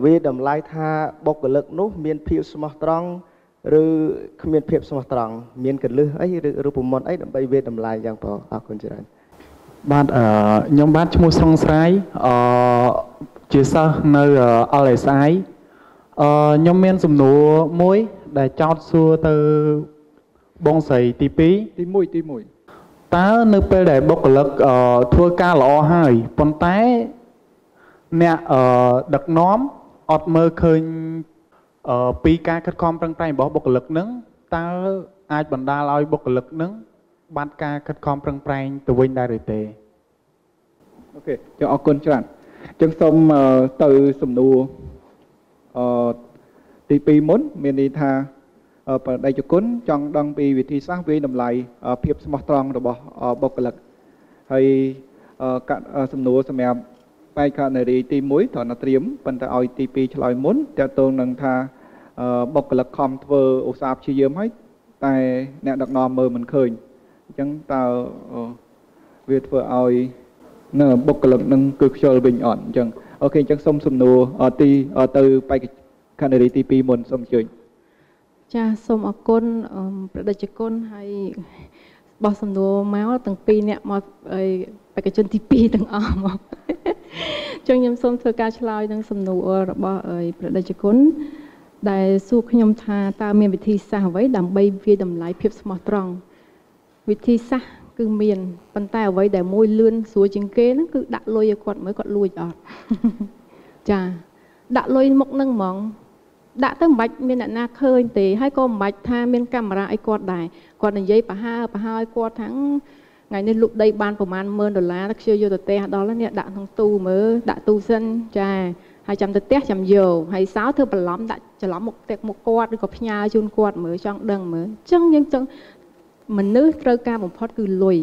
វាតម្លៃថាបុគ្គលិកនោះ មានភាពស្មោះត្រង់ឬគ្មានភាពស្មោះត្រង់មានកលឹះអីឬរូបមន្តអីដើម្បីវាតម្លៃយ៉ាងប្រអរគុណច្រើនបាទអឺខ្ញុំបាទឈ្មោះស្រុងស្រាយអឺជាសិស្សនៅ LSI អឺខ្ញុំមានសំណួរមួយ ដែលចោទសួរទៅបងស្រីទី2ទី1ទី1តើនៅពេលដែលបុគ្គលិកធ្វើការល្អហើយប៉ុន្តែអ្នកដឹកនាំអត់មើលឃើញអឺពីការខិតខំប្រឹងប្រែងរបស់បុគ្គលិកនឹងតើអាចបណ្ដាលឲ្យបុគ្គលិកនឹងបាត់ការខិតខំប្រឹងប្រែងទៅវិញដែរឬទេអូខេចឹងអរគុណច្រើនចឹងសូមទៅសំណួរ អឺទី2មុន មានន័យថាបដិជគុណចង់ដឹងពីវិធីសាស្ត្រវិតម្លៃភាពស្មោះត្រង់របស់បុគ្គលិកហើយសំណួរសម្រាប់បែកករណីទី1ត្រូវតែត្រៀមប៉ុន្តែឲ្យទី2ឆ្លើយមុនតើតើនឹងថាបុគ្គលិកខំធ្វើឧស្សាហ៍ព្យាយាមហើយតែអ្នកដឹកនាំមើលមិនឃើញអញ្ចឹងតើវាធ្វើឲ្យនៅបុគ្គលិកនឹងគឺខ្ជិលវិញអត់អញ្ចឹង អូខេអញ្ចឹងសូមសំណួរទីទៅបែកករណីទី2មុនសូមអញ្ជើញចាសូមអរគុណប្រតិជនគុណហើយបោះសំណួរមកទាំងពីរអ្នកមកបេក្ខជនទី2ទាំងអស់មកចឹងខ្ញុំសូមធ្វើការឆ្លើយនឹងសំណួររបស់ប្រតិជនគុណដែលសួរខ្ញុំថាតើមានវិធីសាស្ត្រអ្វីដើម្បីវាតម្លៃភាពស្មោះត្រង់វិធីសាស្ត្រ គឺមានប៉ុន្តែអ្វីដែលមួយលឿនស្រួលជាងគេហ្នឹងគឺដាក់លុយឲ្យគាត់មើលគាត់លួចអត់ចាដាក់លុយមុខហ្នឹងហ្មងដាក់ទៅមិនបាច់មានអ្នកណាឃើញទេហើយក៏មិនបាច់ថាមានកាមេរ៉ាឲ្យគាត់ដែរគាត់និយាយប្រហើប្រហើយគាត់ថាថ្ងៃនេះលក់ដីបានប្រហែល10000ដុល្លារខ្ជិលយកទៅផ្ទះដល់នេះដាក់ក្នុងទូមើលដាក់ទូសិនចាហើយចាំទៅផ្ទះចាំយកហើយសោធ្វើបន្លំដាក់ច្រឡំមុខផ្ទះមុខគាត់ឬក៏ផ្ញើជូនគាត់មើលចង់ដឹងមើលអញ្ចឹងយើងចង់ មនុស្សត្រូវការបំផុតគឺលុយ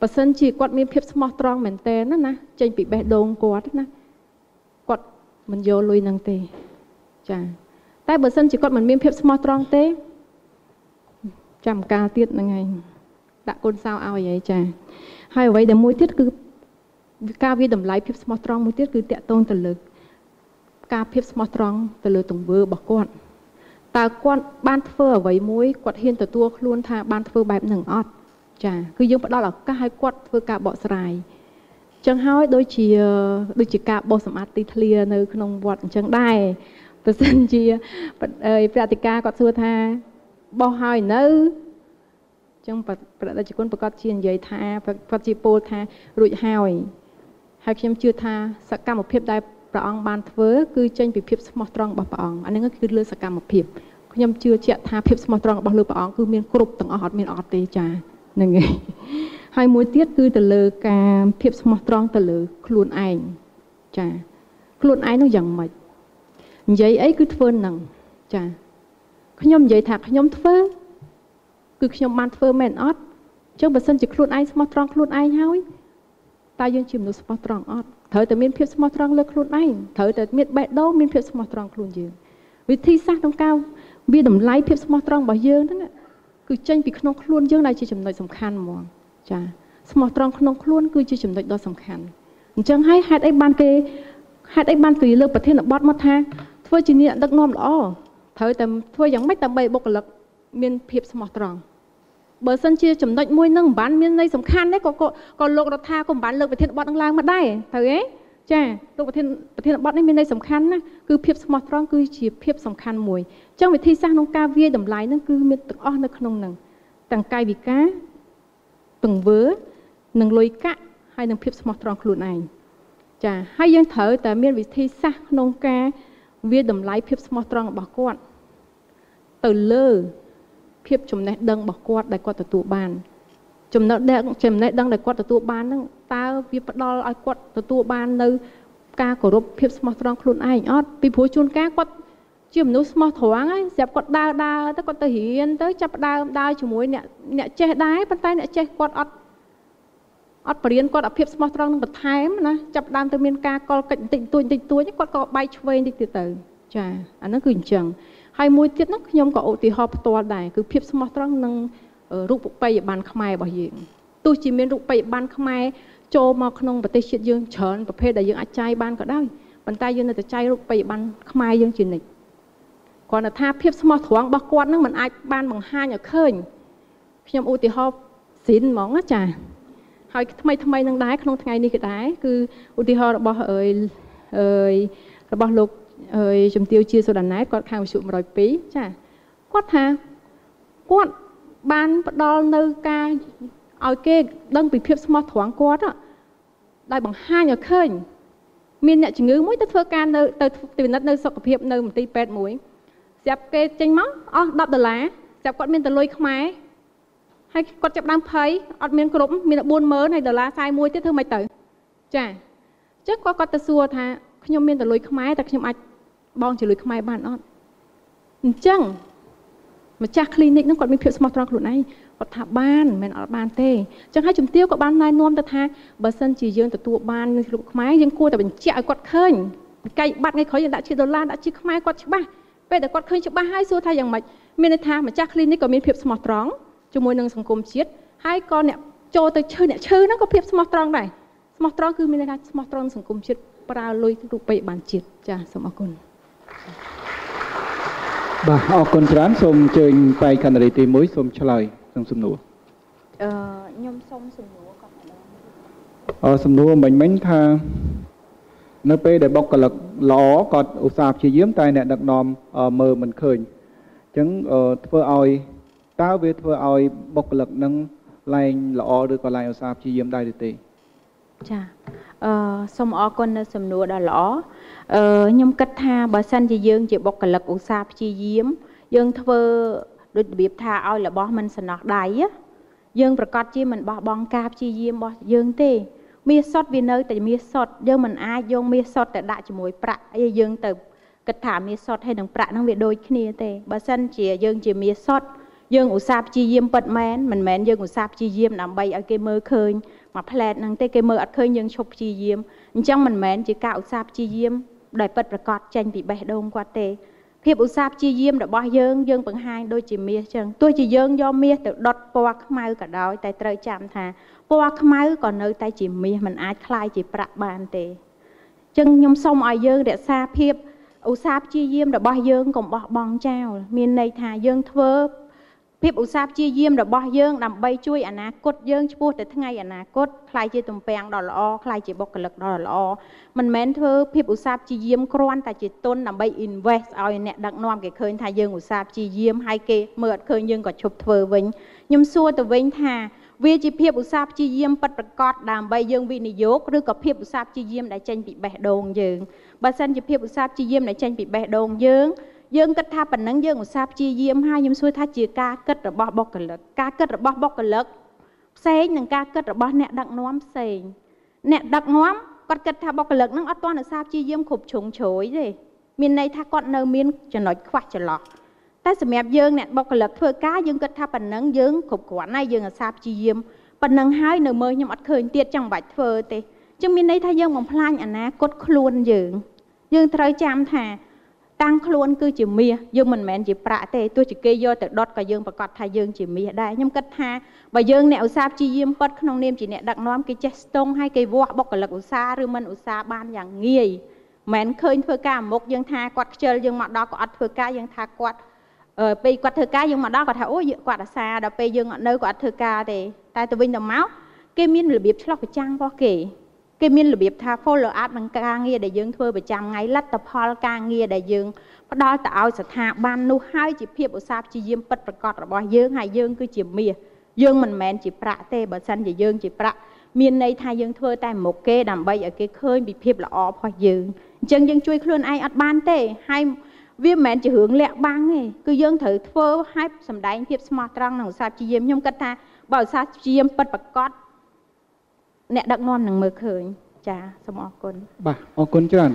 បើសិនជាគាត់មានភាពស្មោះត្រង់មែនតើណាណាចេញពីបេះដូងគាត់ណាគាត់មិនយកលុយនឹងទេចាតែបើសិនជាគាត់មិនមានភាពស្មោះត្រង់ទេចាំការទៀតហ្នឹងឯងដាក់កូនសៅឲ្យឯងចាហើយអ្វីដែលមួយទៀតគឺការវាតម្លៃភាពស្មោះត្រង់មួយទៀតគឺតកតងទៅលើការភាពស្មោះត្រង់ទៅលើទង្វើរបស់គាត់ តើគាត់បានធ្វើអ្វីមួយគាត់ហ៊ានទទួលខ្លួនថាបានធ្វើបែបហ្នឹងអត់ចាគឺយើងផ្ដល់ឱកាសឲ្យគាត់ធ្វើការបកស្រាយចឹងហើយដូចជាដូចជាការបោះសម្អាតទីធ្លានៅក្នុងវត្តអញ្ចឹងដែរប្រសិនជាប្រតិការគាត់សួរថាបោះហើយនៅចឹងប្រតិជនប្រកាសជានិយាយថាប្រកាសជាពោលថារួចហើយហើយខ្ញុំជឿថាសកម្មភាពដែល ព្រះអង្គបានធ្វើគឺចេញពីភាពស្មោះត្រង់របស់ព្រះអង្គអានេះគឺលើសកម្មភាពខ្ញុំជឿជាក់ថាភាពស្មោះត្រង់របស់លើព្រះអង្គគឺមានគ្រប់ទាំងអស់អត់មានអត់ទេចាហ្នឹងហើយហើយមួយទៀតគឺទៅលើការភាពស្មោះត្រង់ទៅលើខ្លួនឯងចាខ្លួនឯងនោះយ៉ាងម៉េចនិយាយអីគឺធ្វើនឹងចាខ្ញុំនិយាយថាខ្ញុំធ្វើគឺខ្ញុំបានធ្វើមែនអត់ចុះបើសិនជាខ្លួនឯងស្មោះត្រង់ខ្លួនឯងហើយតើយើងជាមនុស្សស្មោះត្រង់អត់ ត្រូវតែមានភាពស្មោះត្រង់លើខ្លួនឯងត្រូវតែមានបេះដូងមានភាពស្មោះត្រង់ខ្លួនយើងវិធីសាស្ត្រក្នុងការវាតម្លៃភាពស្មោះត្រង់របស់យើងហ្នឹងគឺចេញពីក្នុងខ្លួនយើងដែលជាចំណុចសំខាន់ហ្មងចាស្មោះត្រង់ក្នុងខ្លួនគឺជាចំណុចដ៏សំខាន់អញ្ចឹងហើយហេតុអីបានគេហេតុអីបានគេលើកប្រធានបទមកថាធ្វើជាអ្នកដឹកនាំល្អត្រូវតែធ្វើយ៉ាងម៉េចដើម្បីបុគ្គលិកមានភាពស្មោះត្រង់ បើសិនជាចំណុចមួយនឹងមិនបានមានន័យសំខាន់ទេក៏ក៏លោករដ្ឋាក៏មិនបានលើកប្រធានបទនឹងឡើងមកដែរត្រូវទេចាលោកប្រធានប្រធានបទនេះមានន័យសំខាន់ណាគឺភាពស្មោះត្រង់គឺជាភាពសំខាន់មួយអញ្ចឹងវិធីសាស្ត្រក្នុងការវាយតម្លៃនឹងគឺមានទាំងអស់នៅក្នុងនឹងទាំងកាយវិការទង្វើនិងលុយកាក់ហើយនិងភាពស្មោះត្រង់ខ្លួនឯងចាហើយយើងត្រូវតែមានវិធីសាស្ត្រក្នុងការវាតម្លៃភាពស្មោះត្រង់របស់គាត់ទៅលើ ភាពចំណេះដឹងរបស់គាត់ដែលគាត់ទទួលបានចំណេះដឹងចំណេះដឹងដែលគាត់ទទួលបានហ្នឹងតើវាផ្ដល់ឲ្យគាត់ទទួលបាននៅការគោរពភាពស្មោះត្រង់ខ្លួនឯងអត់ពីព្រោះជួនកាលគាត់ជាមនុស្សស្មោះត្រង់ហើយស្រាប់គាត់ដើរដើរទៅគាត់ទៅរៀនទៅចាប់ដើមដើរជាមួយអ្នកអ្នកចេះដែរប៉ុន្តែអ្នកចេះគាត់អត់អត់បរៀនគាត់អាភាពស្មោះត្រង់នឹងបន្ថែមណាចាប់ដើមទៅមានការកលកិច្ចបន្តិចបន្តួចបន្តិចបន្តួចគាត់ក៏បែកឆ្វេងបន្តិចទៀតទៅចាអាហ្នឹងគឺអញ្ចឹង ហើយមួយទៀតហ្នឹងខ្ញុំក៏ឧទាហរណ៍ផ្ទាល់ដែរគឺភាពស្មោះត្រង់នឹងរូបបិយប័ណ្ណខ្មែររបស់យើងទោះជាមានរូបបិយប័ណ្ណខ្មែរចូលមកក្នុងប្រទេសជាតិយើងច្រើនប្រភេទដែលយើងអាចចាយបានក៏ដោយប៉ុន្តែយើងនៅតែចាយរូបបិយប័ណ្ណខ្មែរយើងជានិច្ចគ្រាន់តែថាភាពស្មោះត្រង់របស់គាត់នឹងមិនអាចបានបង្ហាញឲ្យឃើញខ្ញុំឧទាហរណ៍ស៊ីនហ្មងណាចាហើយថ្មីថ្មីនឹងដែរក្នុងថ្ងៃនេះក៏ដែរគឺឧទាហរណ៍របស់អើយអើយរបស់លោក អើយជំទាវជាសូដាណែតគាត់ខាងវិសុ102ចាគាត់ថាគាត់បានផ្ដល់នៅការឲ្យគេដឹងពីភាពស្មោះត្រង់គាត់ដោយបង្ហាញឲ្យឃើញមានអ្នកជំងឺមួយទៅធ្វើការនៅទៅពិនិត្យនៅសុខភាពនៅមន្ទីរពេទ្យមួយស្រាប់គេចេញមកអស់10ដុល្លារស្រាប់គាត់មានតែលុយខ្មែរហើយគាត់ចាប់ដើមភ័យអត់មានគ្រប់មានតែ40000ហើយដុល្លារ41ទៀតធ្វើម៉េចទៅចាអញ្ចឹងគាត់គាត់ទៅសួរថាខ្ញុំមានតែលុយខ្មែរតែខ្ញុំអាច បងជាលុយខ្មែរបានអត់អញ្ចឹងម្ចាស់ clinic ហ្នឹងគាត់មានភាពស្មោះត្រង់ខ្លួនឯងគាត់ថាបានមិនមែនអត់បានទេអញ្ចឹងហើយជំទាវក៏បានណែនាំទៅថាបើសិនជាយើងទទួលបាននឹងរូបខ្មែរយើងគួរតែបញ្ជាក់ឲ្យគាត់ឃើញកាយបាត់ថ្ងៃក្រោយយើងដាក់ជាដុល្លារដាក់ជាខ្មែរគាត់ច្បាស់ពេលដែលគាត់ឃើញច្បាស់ហើយសួរថាយ៉ាងម៉េចមានន័យថាម្ចាស់ clinic ក៏មានភាពស្មោះត្រង់ជាមួយនឹងសង្គមជាតិហើយក៏អ្នកចូលទៅឈឺអ្នកឈឺហ្នឹងក៏ភាពស្មោះត្រង់ដែរស្មោះត្រង់គឺមានន័យថាស្មោះត្រង់សង្គមជាតិប្រើលុយរូបិយបានជាតិចាសូមអរគុណ បាទអរគុណច្រើនសូមអញ្ជើញបែកខណ្ឌរីទី1សូមឆ្លើយក្នុងសំណួរអឺខ្ញុំសូមសំណួរគាត់ម្ដងអឺសំណួរមិញមិញថានៅពេលដែលបុគ្គលិកល្អគាត់ឧស្សាហ៍ព្យាយាមតែអ្នកដឹកនាំមើលមិនឃើញអញ្ចឹងធ្វើឲ្យតើវាធ្វើឲ្យបុគ្គលិកនឹងឡើងល្អឬក៏ឡើងឧស្សាហ៍ព្យាយាមដែរឬទេចាអឺសូមអរគុណនៅសំណួរដ៏ល្អ អឺខ្ញុំគិតថាបើសិនជាយើងជាបុគ្គលិកឧស្សាហ៍ព្យាយាម យើងធ្វើដូចរបៀបថាឲ្យរបស់មិនសំណោះដៃយើងប្រកាសជាមិនបោះបង់ការព្យាយាមរបស់យើងទេមាសសុតវានៅតែមាសសុតយើងមិនអាចយកមាសសុតទៅដាក់ជាមួយប្រាក់អីយើងទៅគិតថាមាសសុតហើយនឹងប្រាក់ហ្នឹងវាដូចគ្នាទេបើសិនជាយើងជាមាសសុតយើងឧស្សាហ៍ព្យាយាមពិតមែនមិនមែនយើងឧស្សាហ៍ព្យាយាមដើម្បីឲ្យគេមើលឃើញមួយផ្លែតហ្នឹងទេគេមើលអត់ឃើញយើងឈប់ព្យាយាមអញ្ចឹងមិនមែនជាការឧស្សាហ៍ព្យាយាម ដែលពិតប្រកបចេញពីបេះដូងគាត់ទេភាពឧស្សាហ៍ព្យាយាមរបស់យើងយើងបង្ហាញដូចជាមាសចឹងទោះជាយើងយកមាសទៅដុតពណ៌ខ្មៅក៏ដោយតែត្រូវចាំថាពណ៌ខ្មៅក៏នៅតែជាមាសมันអាចคล้ายជាប្រាក់បានទេចឹងខ្ញុំសូមឲ្យយើងរក្សាភាពឧស្សាហ៍ព្យាយាមរបស់យើងកុំបោះបង់ចោលមានន័យថាយើងធ្វើ ភាពឧស្សាហ៍ព្យាយាមរបស់យើងដើម្បីជួយអនាគតយើងឆ្ពោះទៅថ្ងៃអនាគតខ្លាយជាទំពាំងដ៏ល្អខ្លាយជាបុគ្គលិកដ៏ល្អមិនមែនធ្វើភាពឧស្សាហ៍ព្យាយាមគ្រាន់តែជាទុនដើម្បី invest ឲ្យអ្នកដឹកនាំគេឃើញថាយើងឧស្សាហ៍ព្យាយាមហើយគេមើលអត់ឃើញយើងក៏ឈប់ធ្វើវិញខ្ញុំសួរទៅវិញថាវាជាភាពឧស្សាហ៍ព្យាយាមពិតប្រាកដដើម្បីយើងវិនិយោគឬក៏ភាពឧស្សាហ៍ព្យាយាមដែលចេញពីបេះដូងយើងបើសិនជាភាពឧស្សាហ៍ព្យាយាមដែលចេញពីបេះដូងយើង យើងគិតថាប៉ុណ្ណឹងយើងឧស្សាហ៍ព្យាយាមហើយខ្ញុំសួរថាជាការគិតរបស់បុគ្គលិកការគិតរបស់បុគ្គលិកផ្សេងនឹងការគិតរបស់អ្នកដឹកនាំផ្សេងអ្នកដឹកនាំគាត់គិតថាបុគ្គលិកនឹងអត់ទាន់ឧស្សាហ៍ព្យាយាមគ្រប់ជ្រុងជ្រោយទេមានន័យថាគាត់នៅមានចំណុចខ្វះចន្លោះតែសម្រាប់យើងអ្នកបុគ្គលិកធ្វើការយើងគិតថាប៉ុណ្ណឹងយើងគ្រប់គ្រាន់ហើយយើងឧស្សាហ៍ព្យាយាមប៉ុណ្ណឹងហើយនៅមើលខ្ញុំអត់ឃើញទៀតចឹងមិនបាច់ធ្វើទេចឹងមានន័យថាយើងបំផ្លាញអនាគតខ្លួនយើង យើងត្រូវចាំថា តាំងខ្លួនគឺជាមាសយើងមិនមែនជាប្រាក់ទេទោះជាគេយកទៅដុតក៏យើងប្រកាសថាយើងជាមាសដែរខ្ញុំគិតថាបើយើងអ្នកឧស្សាហ៍ព្យាយាមពិតក្នុងនាមជាអ្នកដឹកនាំគេចេះស្ទង់ហើយគេវាស់បុគ្គលិកឧស្សាហ៍ឬមិនឧស្សាហ៍បានយ៉ាងងាយមិនឃើញធ្វើការមុខយើងថាគាត់ខ្ជិលយើងមកដល់ក៏អត់ធ្វើការយើងថាគាត់ពេលគាត់ធ្វើការយើងមកដល់គាត់ថាអូគាត់អាសាដល់ពេលយើងអត់នៅគាត់អត់ធ្វើការទេតែទៅវិញទៅមកគេមានរបៀបឆ្លោះប្រចាំងរបស់គេ គេមានរបៀបថា follow up នឹងការងារដែលយើងធ្វើប្រចាំថ្ងៃលទ្ធផលការងារដែលយើងផ្ដល់ទៅឲ្យស្ថាប័ននោះហើយជាភាពឧស្សាហ៍ព្យាយាមពិតប្រាកដរបស់យើងហើយយើងគឺជាមាសយើងមិនមែនជាប្រាក់ទេបើសិនជាយើងជាប្រាក់មានន័យថាយើងធ្វើតែមុខគេដើម្បីឲ្យគេឃើញពីភាពល្អរបស់យើងអញ្ចឹងយើងជួយខ្លួនឯងអត់បានទេហើយវាមិនមែនជារឿងលាក់បាំងទេគឺយើងត្រូវធ្វើឲ្យសម្ដែងភាពស្មោះត្រង់និងឧស្សាហ៍ព្យាយាមខ្ញុំគិតថាបើឧស្សាហ៍ព្យាយាមពិតប្រាកដ អ្នកដឹកនាំនឹងមើលឃើញចាសូមអរគុណបាទអរគុណច្រើន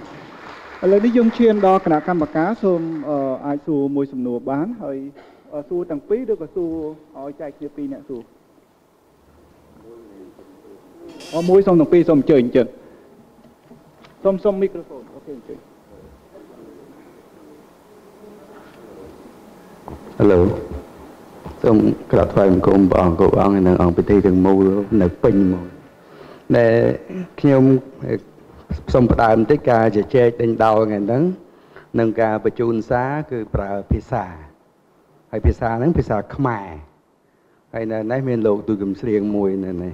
ឥឡូវនេះយើងឈានដល់គណៈកម្មការសូមអាចសួរមួយសំណួរបានហើយសួរទាំងពីរឬក៏សួរឲ្យចែកជាពីរអ្នកសួរអមួយសូមទាំងពីរសូមអញ្ជើញអញ្ជើញសូមសូមមីក្រូហ្វូនអូខេអញ្ជើញ Hello សូមក្រាបថ្វាយបង្គំព្រះអង្គគ្រប់អង្គនិងអង្គពិធីទាំងមូលនៅពេញមក ដែលខ្ញុំសូមផ្ដើមបន្តិចការជជែកដេញដោលថ្ងៃហ្នឹងនឹងការបញ្ជូនសារគឺប្រើភាសាហើយភាសាហ្នឹងភាសាខ្មែរហើយនៅនេះមានលោកទូកំស្រៀងមួយនៅនេះ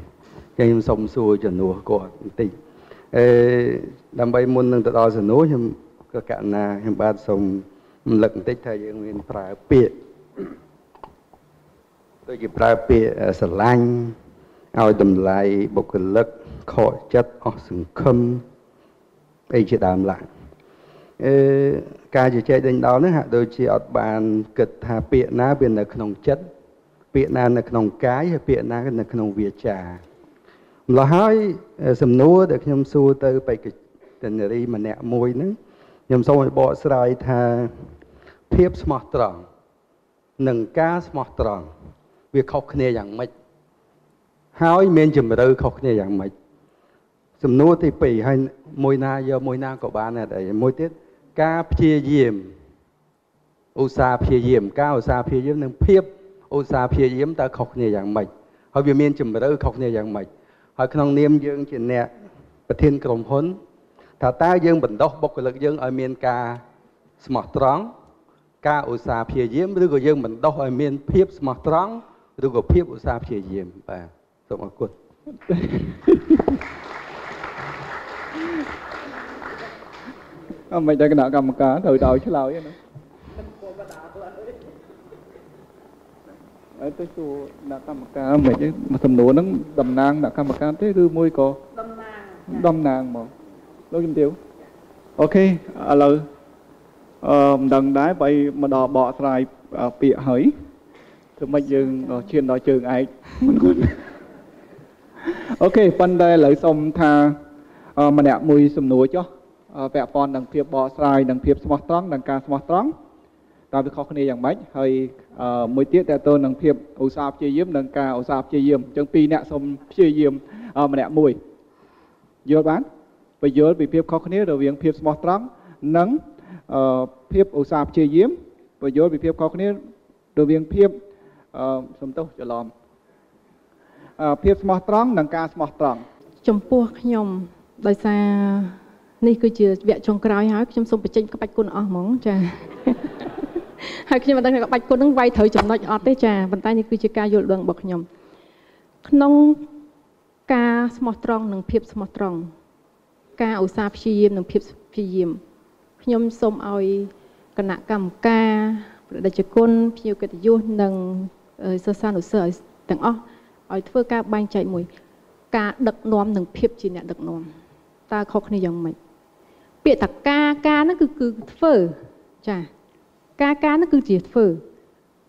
ខ្ញុំសូមសួរជំនួសគាត់បន្តិចអឺដើម្បីមុននឹងទៅដល់សំណួរខ្ញុំក៏កណ្ណាខ្ញុំបាទសូមរំលឹកបន្តិចថាយើងមានប្រើពាក្យដូចជាប្រើពាក្យស្រឡាញ់ឲ្យតម្លៃបុគ្គលិក ខកចិត្តអស់សង្ឃឹមអីជាដើមឡើងអអឺការជជែកដេញដោលហ្នឹងហាក់ដូចជាអត់បានគិតថាពាក្យណាវានៅក្នុងចិត្តពាក្យណានៅក្នុងកាយហើយពាក្យណានៅក្នុងវាចាម្ល៉េះហើយសំណួរដែលខ្ញុំសួរទៅបេក្ខជននារីម្នាក់មួយហ្នឹងខ្ញុំសូមឲ្យបកស្រាយថាភាពស្មោះត្រង់និងការស្មោះត្រង់វាខុសគ្នាយ៉ាងម៉េចហើយមានជំរឿខុសគ្នាយ៉ាងម៉េច សំណួរទី2ហើយមួយណាយកមួយណាក៏បានដែរមួយទៀតការព្យាយាមឧស្សាហ៍ព្យាយាមការឧស្សាហ៍ព្យាយាមនិងភាពឧស្សាហ៍ព្យាយាមតើខុសគ្នាយ៉ាងម៉េចហើយវាមានជំរឿខុសគ្នាយ៉ាងម៉េចហើយក្នុងនាមយើងជាអ្នកប្រធានក្រុមហ៊ុនថាតើយើងបណ្ដោះបុគ្គលិកយើងឲ្យមានការស្មោះត្រង់ការឧស្សាហ៍ព្យាយាមឬក៏យើងបណ្ដោះឲ្យមានភាពស្មោះត្រង់ឬក៏ភាពឧស្សាហ៍ព្យាយាមបាទសូមអរគុណ អមិនតែគណៈកម្មការត្រូវទៅឆ្លើយណាអើទៅសួរអ្នកកម្មការមិនទេសំណួរហ្នឹងតំណាងអ្នកកម្មការទេឬមួយក៏តំណាងតំណាងមកលោកជំទាវអូខេឥឡូវអឺមិនដឹងដែរបើមកដល់បកស្រាយពាក្យហើយធ្វើម៉េចយើងឈានដល់ជើងឯកអូខេប៉ុន្តែឥឡូវសុំថាម្នាក់មួយសំណួរចុះ ពាក់ព័ន្ធនឹងភាពបកស្រាយនិងភាពស្មោះត្រង់និងការស្មោះត្រង់តើវាខុសគ្នាយ៉ាងម៉េចហើយមួយទៀតតើតើនឹងភាពឧស្សាហ៍ព្យាយាមនិងការឧស្សាហ៍ព្យាយាមអញ្ចឹងពីរអ្នកសូមព្យាយាមម្នាក់មួយយល់បានបញ្យល់ពីភាពខុសគ្នារវាងភាពស្មោះត្រង់និងភាពឧស្សាហ៍ព្យាយាមបញ្យល់ពីភាពខុសគ្នារវាងភាពសំទោសច្រឡំភាពស្មោះត្រង់និងការស្មោះត្រង់ចំពោះខ្ញុំដោយសារ នេះគឺជាវគ្គចុងក្រោយហើយខ្ញុំសូមបញ្ចេញក្បាច់គុណអស់ហ្មងចាហើយខ្ញុំមិនដឹងថាក្បាច់គុណនឹងវាយត្រូវចំណុចអត់ទេចាប៉ុន្តែនេះគឺជាការយល់ដឹងរបស់ខ្ញុំក្នុងការស្មោះត្រង់និងភាពស្មោះត្រង់ការឧស្សាហ៍ព្យាយាមនិងភាពព្យាយាមខ្ញុំសូមឲ្យគណៈកម្មការប្រជាជនភ្ញៀវកិត្តិយសនិងសិស្សានុសិស្សទាំងអស់ឲ្យធ្វើការបែងចែកមួយ ការដឹកនាំនិងភាពជាអ្នកដឹកនាំតើខុសគ្នាយ៉ាងម៉េច ពាក្យតការការហ្នឹងគឺគឺធ្វើចាការការហ្នឹងគឺជាធ្វើ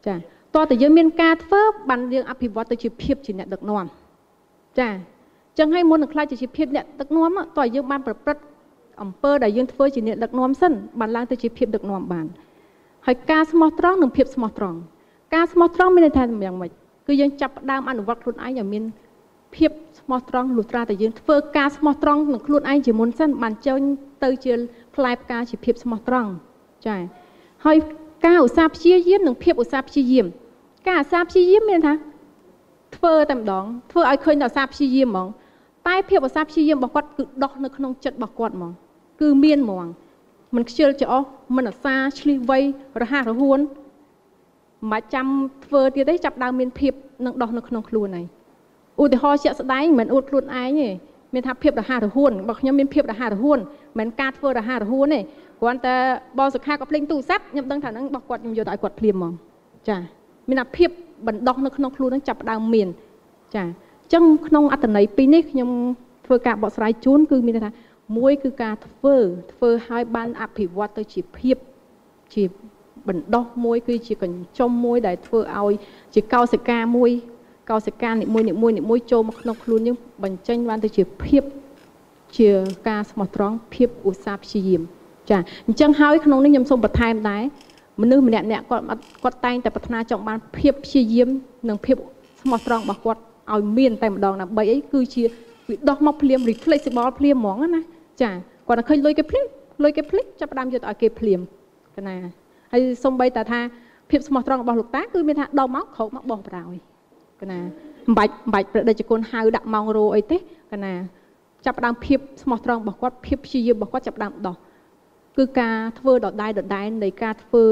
ចាតើតើយើងមានការធ្វើបានយើងអភិវឌ្ឍទៅជាភាពជាអ្នកដឹកនាំចាចឹងហើយមុននឹងខ្លាចជាភាពអ្នកដឹកនាំតើយើងបានប្រព្រឹត្តអំពើដែលយើងធ្វើជាអ្នកដឹកនាំសិនបានឡើងទៅជាភាពដឹកនាំបានហើយការស្មោះត្រង់និងភាពស្មោះត្រង់ការស្មោះត្រង់មានន័យថាយ៉ាងម៉េចគឺយើងចាប់ផ្ដើមអនុវត្តខ្លួនឯងឲ្យមាន ភាពស្មោះត្រង់លុះត្រាតែយើងធ្វើការស្មោះត្រង់នឹងខ្លួនឯងជាមុនសិនបានចេញទៅជាផ្លែផ្កាជាភាពស្មោះត្រង់ចា៎ហើយការឧស្សាហ៍ព្យាយាមនិងភាពឧស្សាហ៍ព្យាយាម ការឧស្សាហ៍ព្យាយាមមានថាធ្វើតែម្ដងធ្វើឲ្យឃើញតែឧស្សាហ៍ព្យាយាមហ្មងតែភាពឧស្សាហ៍ព្យាយាមរបស់គាត់គឺដោះនៅក្នុងចិត្តរបស់គាត់ហ្មងគឺមានហ្មងមិនខ្ជិលច្អោះមិនអាសាឆ្លៀសវៃរហ័សរហួនមិនចាំធ្វើទៀតទេចាប់ដើមមានភាពនឹងដោះនៅក្នុងខ្លួនហើយ ឧទាហរណ៍ជាក់ស្ដែងមិនអួតខ្លួនឯងទេមានថាភាពរហ័សរហួនរបស់ខ្ញុំមានភាពរហ័សរហួនមិនការធ្វើរហ័សរហួនទេគ្រាន់តែបងសុខាក៏ភ្លេងទូរស័ព្ទខ្ញុំដឹងថាហ្នឹងរបស់គាត់ខ្ញុំយកទៅឲ្យគាត់ភ្លាមហ្មងចាមានថាភាពបណ្ដោះនៅក្នុងខ្លួនហ្នឹងចាប់ដើមមាន ចាអញ្ចឹងក្នុងអត្តន័យពីរនេះខ្ញុំធ្វើការបកស្រាយជូនគឺមានថាមួយគឺការធ្វើធ្វើឲ្យបានអភិវឌ្ឍទៅជាភាពជាបណ្ដោះមួយគឺជាកញ្ចុំមួយដែលធ្វើឲ្យជាកោសិកាមួយ កោសិកានិមួយនិមួយនិមួយចូលមកក្នុងខ្លួនយើងបញ្ចេញបានទៅជាភាពជាការស្មោះត្រង់ភាពឧស្សាហ៍ព្យាយាមចាអញ្ចឹងហើយក្នុងនេះខ្ញុំសូមបន្ថែមដែរមនុស្សម្នាក់អ្នកគាត់គាត់តែងតែប្រាថ្នាចង់បានភាពព្យាយាមនិងភាពស្មោះត្រង់របស់គាត់ឲ្យមានតែម្ដងដើម្បីអីគឺជាវាដោះមកភ្លាម reflexible ភ្លាមហ្មងណាចាគាត់តែឃើញលុយគេភ្លាមលុយគេភ្លេចចាប់ផ្ដើមយកទៅឲ្យគេភ្លាមកណាហើយសំបីតែថាភាពស្មោះត្រង់របស់លោកតាគឺមានថាដកមកក្រោកមកបោះប្រោយ កណាមិនបាច់មិនបាច់ប្រដេជគុណហៅដាក់ម៉ោងរោអីទេកណាចាប់ដើមភាពស្មោះត្រង់របស់គាត់ភាពព្យាយាមរបស់គាត់ចាប់ដើមដោះគឺការធ្វើដដែលដដែលនៃការធ្វើ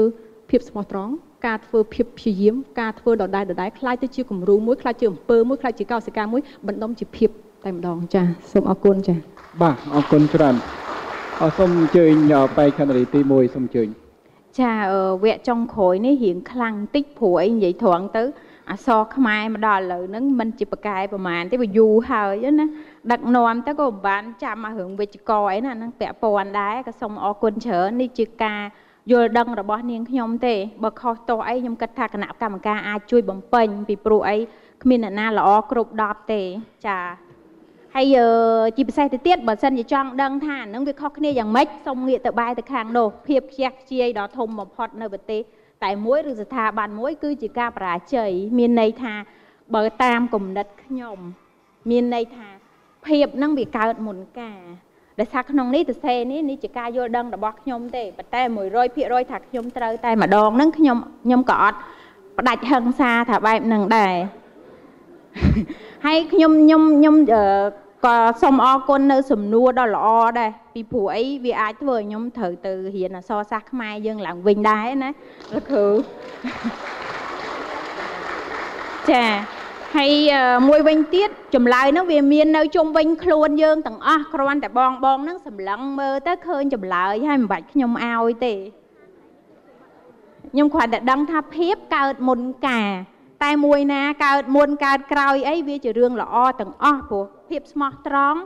ភាពស្មោះត្រង់ការធ្វើភាពព្យាយាមការធ្វើដដែលដដែលខ្លាចទៅជាគំរូមួយខ្លាចជាអំពើមួយខ្លាចជាកោសិកាមួយបណ្ដុំជាភាពតែម្ដងចាសូមអរគុណចាបាទអរគុណច្រើនអសូមអញ្ជើញបេក្ខនារីទី1សូមអញ្ជើញចាវគ្គចុងក្រោយនេះរៀងខ្លាំងតិចព្រោះអីនិយាយត្រង់ទៅ អសរខ្មែរមកដល់ឥឡូវហ្នឹងមិនជាប្រកែប្រមាណទេវាយូរហើយណាដឹកនាំទៅក៏មិនបានចាំមករឿងវិជ្ជករអីណាហ្នឹងពាក់ព័ន្ធដែរក៏សូមអរគុណច្រើននេះជាការយល់ដឹងរបស់នាងខ្ញុំទេបើខុសទោះអីខ្ញុំគិតថាគណៈកម្មការអាចជួយបំពេញពីព្រោះអីគ្មានអ្នកណាល្អគ្រប់10ទេចាហើយជាពិសេសទៅទៀតបើសិនជាចង់ដឹងថានឹងវាខុសគ្នាយ៉ាងម៉េចសូមងាកទៅបែរទៅខាងនោះភាពខ្ជះខ្ជាយដ៏ធំបំផុតនៅប្រទេស តែមួយឬស្ថាប័នមួយ គឺជាការបរាជ័យមានន័យថាបើតាមគំនិតខ្ញុំ មានន័យថាភាពនឹងវាកើតមុនការដោយសារក្នុងនេះទៅសេនេះនេះជាការយល់ដឹងរបស់ខ្ញុំទេប៉ុន្តែ100%ថាខ្ញុំត្រូវតែម្ដងហ្នឹងខ្ញុំខ្ញុំក៏អត់ផ្ដាច់ហឹង្សាថាបែបហ្នឹងដែរហើយខ្ញុំខ្ញុំខ្ញុំ ក៏សូមអរគុណនៅសំណួរដ៏ល្អដែរពីព្រោះអីវាអាចធ្វើឲ្យខ្ញុំត្រូវទៅរៀនអក្សរសាស្ត្រខ្មែរយើងឡើងវិញដែរណាលោកគ្រូចាហើយមួយវិញទៀតចម្លើយហ្នឹងវាមាននៅជុំវិញខ្លួនយើងទាំងអស់គ្រាន់តែបងបងហ្នឹងសម្លឹងមើលទៅឃើញចម្លើយហើយមិនបាច់ខ្ញុំឲ្យទេខ្ញុំគ្រាន់តែដឹងថាភាពកើតមុនការតែមួយណាកើតមុនកើតក្រោយអីវាជារឿងល្អទាំងអស់ព្រោះ ភាពស្មោះត្រង់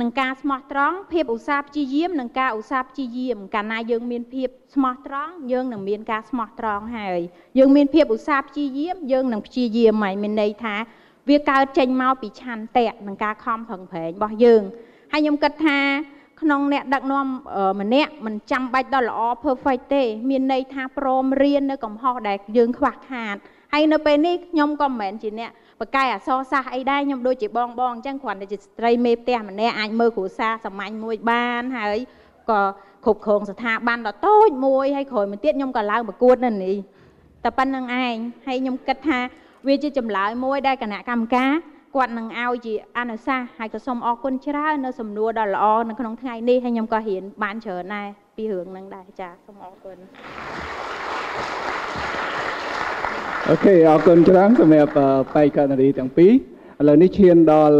នឹងការស្មោះត្រង់ភាពឧស្សាហ៍ព្យាយាមនឹងការឧស្សាហ៍ព្យាយាមកាលណាយើងមានភាពស្មោះត្រង់យើងនឹងមានការស្មោះត្រង់ហើយយើងមានភាពឧស្សាហ៍ព្យាយាមយើងនឹងព្យាយាមហើយមានន័យថាវាកើតចេញមកពីឆន្ទៈនឹងការខំប្រឹងប្រែងរបស់យើងហើយខ្ញុំគិតថាក្នុងអ្នកដឹកនាំម្នាក់មិនចាំបាច់ដល់ល្អ perfect ទេ មានន័យថាព្រមរៀននៅកំហុសដែលយើងខ្វះខាតហើយនៅពេលនេះខ្ញុំក៏មិនមែនជាអ្នក បកកែអសរសាស្ត្រអីដែរខ្ញុំដូចជាបងបងអញ្ចឹងគ្រាន់តែជាស្ត្រីមេផ្ទះម្នាក់អាចមើលគ្រួសារសាមញ្ញមួយបានហើយក៏គ្រប់គ្រងស្ថាប័នដ៏តូចមួយហើយក្រោយមកទៀតខ្ញុំក៏ឡើងប្រកួតនៅនេះតែប៉ុណ្្នឹងឯងហើយខ្ញុំគិតថាវាជាចម្លើយមួយដែលគណៈកម្មការគាត់នឹងឲ្យជាអនុសាសន៍ហើយក៏សូមអរគុណច្រើននៅសំណួរដ៏ល្អនៅក្នុងថ្ងៃនេះហើយខ្ញុំក៏រៀនបានច្រើនដែរពីរឿងហ្នឹងដែរចាសូមអរគុណ អូខេអរគុណច្រើនសម្រាប់បេក្ខនារីទាំងពីរឥឡូវនេះឈានដល់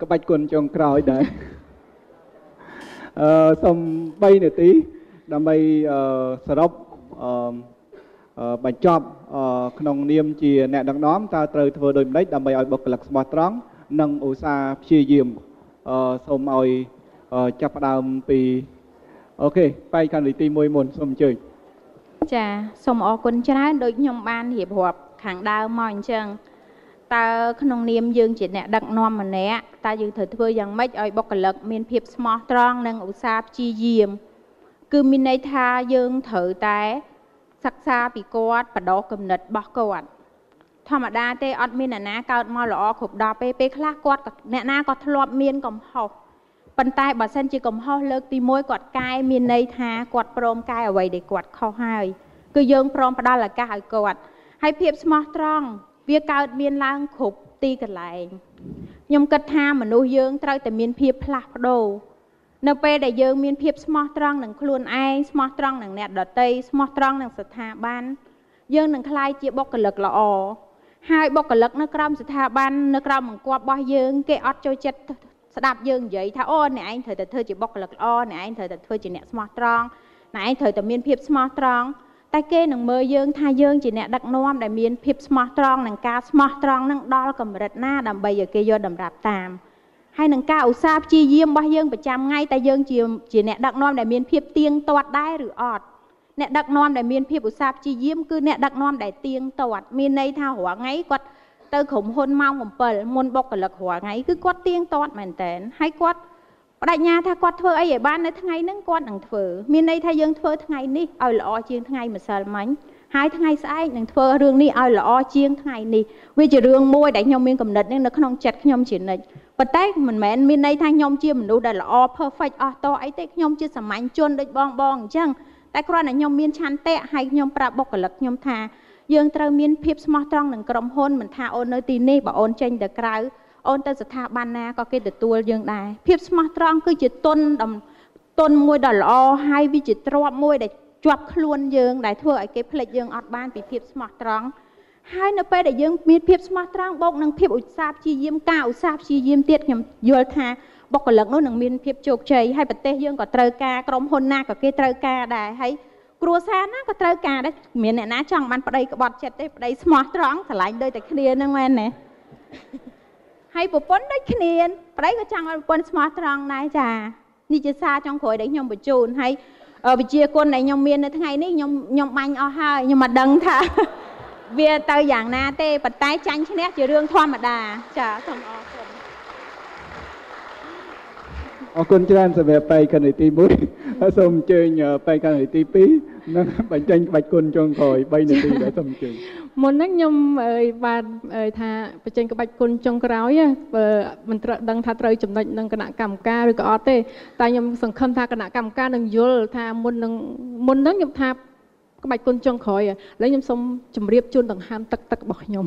ក្បាច់គុណចុងក្រោយដែរអឺសូម3នាទី ដើម្បីសរុបអឺបញ្ចប់ក្នុងនាមជាអ្នកដឹកនាំតើត្រូវធ្វើដូចម្តេចដើម្បីឲ្យបុគ្គលិកស្មោះត្រង់និងឧស្សាហ៍ព្យាយាមអឺសូមឲ្យចាប់ផ្ដើមពីអូខេបេក្ខនារីទី1មុនសូមអញ្ជើញ ចាសូមអរគុណច្រើនដូចខ្ញុំបានរៀបរាប់ខាងដើមមកអញ្ចឹងតើក្នុងនាមយើងជាអ្នកដឹកនាំម្នាក់តើយើងត្រូវធ្វើយ៉ាងម៉េចឲ្យបុគ្គលិកមានភាពស្មោះត្រង់និងឧស្សាហ៍ព្យាយាម គឺមានន័យថាយើងត្រូវតែសិក្សាពីគាត់បដោះគំនិតរបស់គាត់ធម្មតាទេអត់មានអ្នកណាកើតមកល្អគ្រប់ដល់ពេលពេលខ្លះគាត់អ្នកណាក៏ធ្លាប់មានកំហុស ប៉ុន្តែបើសិនជាកំហុសលើកទី1គាត់កែមានន័យថាគាត់ព្រមកែអ្វីដែលគាត់ខុសហើយគឺយើងព្រមផ្ដល់ឱកាសឲ្យគាត់ហើយភាពស្មោះត្រង់វាកើតមានឡើងគ្រប់ទីកន្លែងខ្ញុំគិតថាមនុស្សយើងត្រូវតែមានភាពផ្លាស់ប្ដូរនៅពេលដែលយើងមានភាពស្មោះត្រង់នឹងខ្លួនឯងស្មោះត្រង់នឹងអ្នកដទៃស្មោះត្រង់នឹងស្ថាប័នយើងនឹងក្លាយជាបុគ្គលិកល្អហើយបុគ្គលិកនៅក្រោមស្ថាប័ននៅក្រោមបង្គាប់របស់យើងគេអត់ចូលចិត្ត ស្ដាប់យើងនិយាយថាអូអ្នកឯងត្រូវតែធ្វើជាបុគ្គលិកល្អអ្នកឯងត្រូវតែធ្វើជាអ្នកស្មោះត្រង់អ្នកឯងត្រូវតែមានភាពស្មោះត្រង់តែគេនឹងមើលយើងថាយើងជាអ្នកដឹកនាំដែលមានភាពស្មោះត្រង់និងការស្មោះត្រង់នឹងដល់កម្រិតណាដើម្បីឲ្យគេយកតម្រាប់តាមហើយនឹងការឧស្សាហ៍ព្យាយាមរបស់យើងប្រចាំថ្ងៃតែយើងជាជាអ្នកដឹកនាំដែលមានភាពទៀងទាត់ដែរឬអត់អ្នកដឹកនាំដែលមានភាពឧស្សាហ៍ព្យាយាមគឺអ្នកដឹកនាំដែលទៀងទាត់មានន័យថារាល់ថ្ងៃគាត់ ទៅក្រុមហ៊ុនម៉ោង7មុនបុគ្គលិករាល់ថ្ងៃគឺគាត់ទៀងទាត់មែនតើហើយគាត់បដិញ្ញាថាគាត់ធ្វើអីឲ្យបាននៅថ្ងៃហ្នឹងគាត់នឹងធ្វើមានន័យថាយើងធ្វើថ្ងៃនេះឲ្យល្អជាងថ្ងៃម្សិលមិញហើយថ្ងៃស្អែកនឹងធ្វើរឿងនេះឲ្យល្អជាងថ្ងៃនេះវាជារឿងមួយដែលខ្ញុំមានកំណត់នេះនៅក្នុងចិត្តខ្ញុំជានិច្ចប៉ុន្តែមិនមែនមានន័យថាខ្ញុំជាមនុស្សដែលល្អ perfect អស់តអីទេខ្ញុំជាសាមញ្ញជនដូចបងបងអញ្ចឹងតែគ្រាន់តែខ្ញុំមានឆន្ទៈហើយខ្ញុំប្រាប់បុគ្គលិកខ្ញុំថា យើងត្រូវមានភាពស្មោះត្រង់នឹងក្រុមហ៊ុនមិនថាអូននៅទីនេះបើអូនចេញទៅក្រៅអូនទៅស្ថាប័នណាក៏គេទទួលយើងដែរភាពស្មោះត្រង់គឺជាទុនទុនមួយដ៏ល្អហើយវាជាទ្រព្យមួយដែលជាប់ខ្លួនយើងដែលធ្វើឲ្យគេភ្លេចយើងអត់បានពីភាពស្មោះត្រង់ហើយនៅពេលដែលយើងមានភាពស្មោះត្រង់បូកនឹងភាពឧស្សាហ៍ព្យាយាមការឧស្សាហ៍ព្យាយាមទៀតខ្ញុំយល់ថាបុគ្គលិកនោះនឹងមានភាពជោគជ័យហើយប្រទេសយើងក៏ត្រូវការក្រុមហ៊ុនណាក៏គេត្រូវការដែរហើយ គ្រួសារណាក៏ត្រូវការដែរមានអ្នកណាចង់បានប្តីក្បត់ចិត្តទេប្តីស្មោះត្រង់ស្រឡាញ់ដូចតែគ្នាហ្នឹងមែនទេហើយប្រពន្ធដូចគ្នាប្តីក៏ចង់ឲ្យប្រពន្ធស្មោះត្រង់ដែរចានេះជាសារចុងក្រោយដែលខ្ញុំបញ្ជូនហើយវិជាគុណដែលខ្ញុំមាននៅថ្ងៃនេះខ្ញុំខ្ញុំបាញ់អស់ហើយខ្ញុំមិនដឹងថាវាទៅយ៉ាងណាទេប៉ុន្តែចាញ់ឈ្នះជារឿងធម្មតាចាសូមអរគុណ អរគុណច្រើនសម្រាប់បេក្ខនាទី1ហើយសូមអញ្ជើញបេក្ខនាទី2និងបញ្ចេញក្បាច់គុណចុងក្រោយ3នាទីដែរសូមអញ្ជើញមុនហ្នឹងខ្ញុំបានថាបញ្ចេញក្បាច់គុណចុងក្រោយមិនត្រូវដឹងថាត្រូវចំណុចនឹងគណៈកម្មការឬក៏អត់ទេ តែខ្ញុំសង្ឃឹមថាគណៈកម្មការនឹងយល់ថាមុននឹងមុនហ្នឹងខ្ញុំថាក្បាច់គុណចុងក្រោយឥឡូវខ្ញុំសូមជម្រាបជូនដង្ហើមទឹកទឹករបស់ខ្ញុំ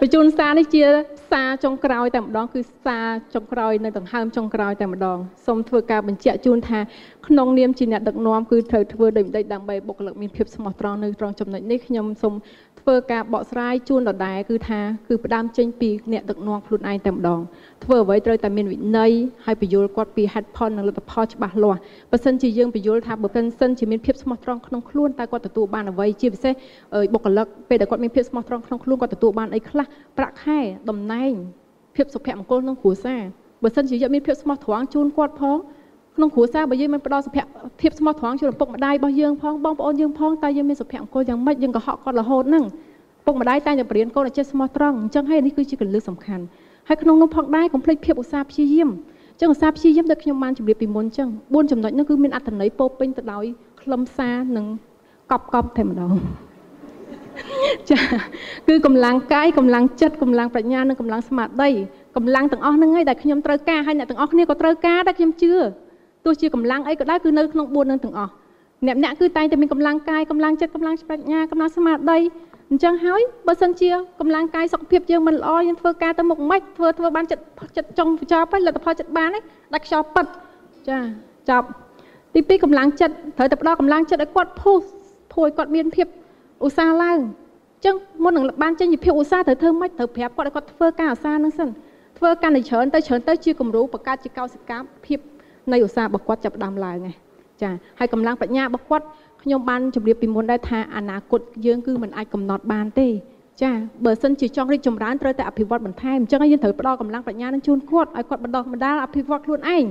បញ្ជូនសារនេះជាសារចុងក្រោយតែម្ដងគឺសារចុងក្រោយនៅដង្ហើមចុងក្រោយតែម្ដងសូមធ្វើការបញ្ជាក់ជូនថា ក្នុងនាមជាអ្នកដឹកនាំគឺត្រូវធ្វើដូចម្ដេចដើម្បីបុគ្គលិកមានភាពស្មោះត្រង់នៅត្រង់ចំណុចនេះខ្ញុំសូមធ្វើការបកស្រាយជូនដដែលគឺថាគឺផ្ដើមចេញពីអ្នកដឹកនាំខ្លួនឯងតែម្ដងធ្វើអ្វីត្រូវតែមានវិន័យហើយបញ្យល់គាត់ពីហេតុផលនិងលទ្ធផលច្បាស់លាស់បើសិនជាយើងបញ្យល់ថាបើសិនជាមានភាពស្មោះត្រង់ក្នុងខ្លួនតើគាត់ទទួលបានអ្វីជាពិសេសបុគ្គលិកពេលដែលគាត់មានភាពស្មោះត្រង់ក្នុងខ្លួនគាត់ទទួលបានអីខ្លះប្រាក់ខែតំណែងភាពសុភមង្គលក្នុងគ្រួសារបើសិនជាយើងមានភាពស្មោះត្រង់ជូនគាត់ផង ក្នុងគ្រួសារបើយើងមិនផ្ដល់សុភភាពស្មោះត្រង់ជូនឪពុកម្ដាយរបស់យើងផងបងប្អូនយើងផងតើយើងមានសុភមង្គលយ៉ាងម៉េចយើងកុហកគាត់រហូតហ្នឹងពុកម្ដាយតែតែបរៀនកូនឲ្យចេះស្មោះត្រង់អញ្ចឹងហើយនេះគឺជាកលឹះសំខាន់ហើយក្នុងនោះផងដែរកុំភ្លេចភាពឧស្សាហ៍ព្យាយាមចឹងឧស្សាហ៍ព្យាយាមដូចខ្ញុំបានជម្រាបពីមុនចឹង4ចំណុចនោះគឺមានអត្ថន័យពោពេញទៅដោយខ្លឹមសារនិងកប់កប់តែម្ដងចាគឺកម្លាំងកាយកម្លាំងចិត្តកម្លាំងប្រាជ្ញានិងកម្លាំងស្មារតីកម្លាំងទាំងអស់ហ្នឹងឯងដែលខ្ញុំត្រូវការហើយអ្នកទាំងអស់គ្នាក៏ត្រូវការដែរខ្ញុំជឿ ទោះជាកម្លាំងអីក៏ដោយគឺនៅក្នុង4នឹងទាំងអស់អ្នកអ្នកគឺតែងតែមានកម្លាំងកាយកម្លាំងចិត្តកម្លាំងប្រាជ្ញាកម្លាំងស្មារតីអញ្ចឹងហើយបើសិនជាកម្លាំងកាយសុខភាពយើងមិនល្អយើងធ្វើការទៅមុខមិនធ្វើធ្វើបានចិត្តចិត្តចង់ចប់ហើយលទ្ធផលចិត្តបានហើយដាច់ខ្យល់ប៉ិតចាចប់ទី2កម្លាំងចិត្តត្រូវតែផ្ដល់កម្លាំងចិត្តឲ្យគាត់ភុះភួយគាត់មានភាពឧស្សាហ៍ឡើងអញ្ចឹងមុននឹងបានចេញពីភាពឧស្សាហ៍ត្រូវធ្វើម៉េចត្រូវប្រាប់គាត់ឲ្យគាត់ធ្វើការឧស្សាហ៍នឹងសិនធ្វើកាន់តែច្រើនទៅច្រើនទៅជាគំរូបង្កើតជាកោសិកាភាព នៃឧស្សាហ៍របស់គាត់ចាប់ផ្ដើមឡើងឯងចាហើយកម្លាំងបញ្ញារបស់គាត់ខ្ញុំបានជម្រាបពីមុនដែរថាអនាគតយើងគឺមិនអាចកំណត់បានទេចាបើសិនជាចង់រីកចម្រើនត្រូវតែអភិវឌ្ឍបន្ថែមអញ្ចឹងយើងត្រូវផ្ដល់កម្លាំងបញ្ញានឹងជូនគាត់ឲ្យគាត់បណ្ដោះបណ្ដាលអភិវឌ្ឍខ្លួនឯង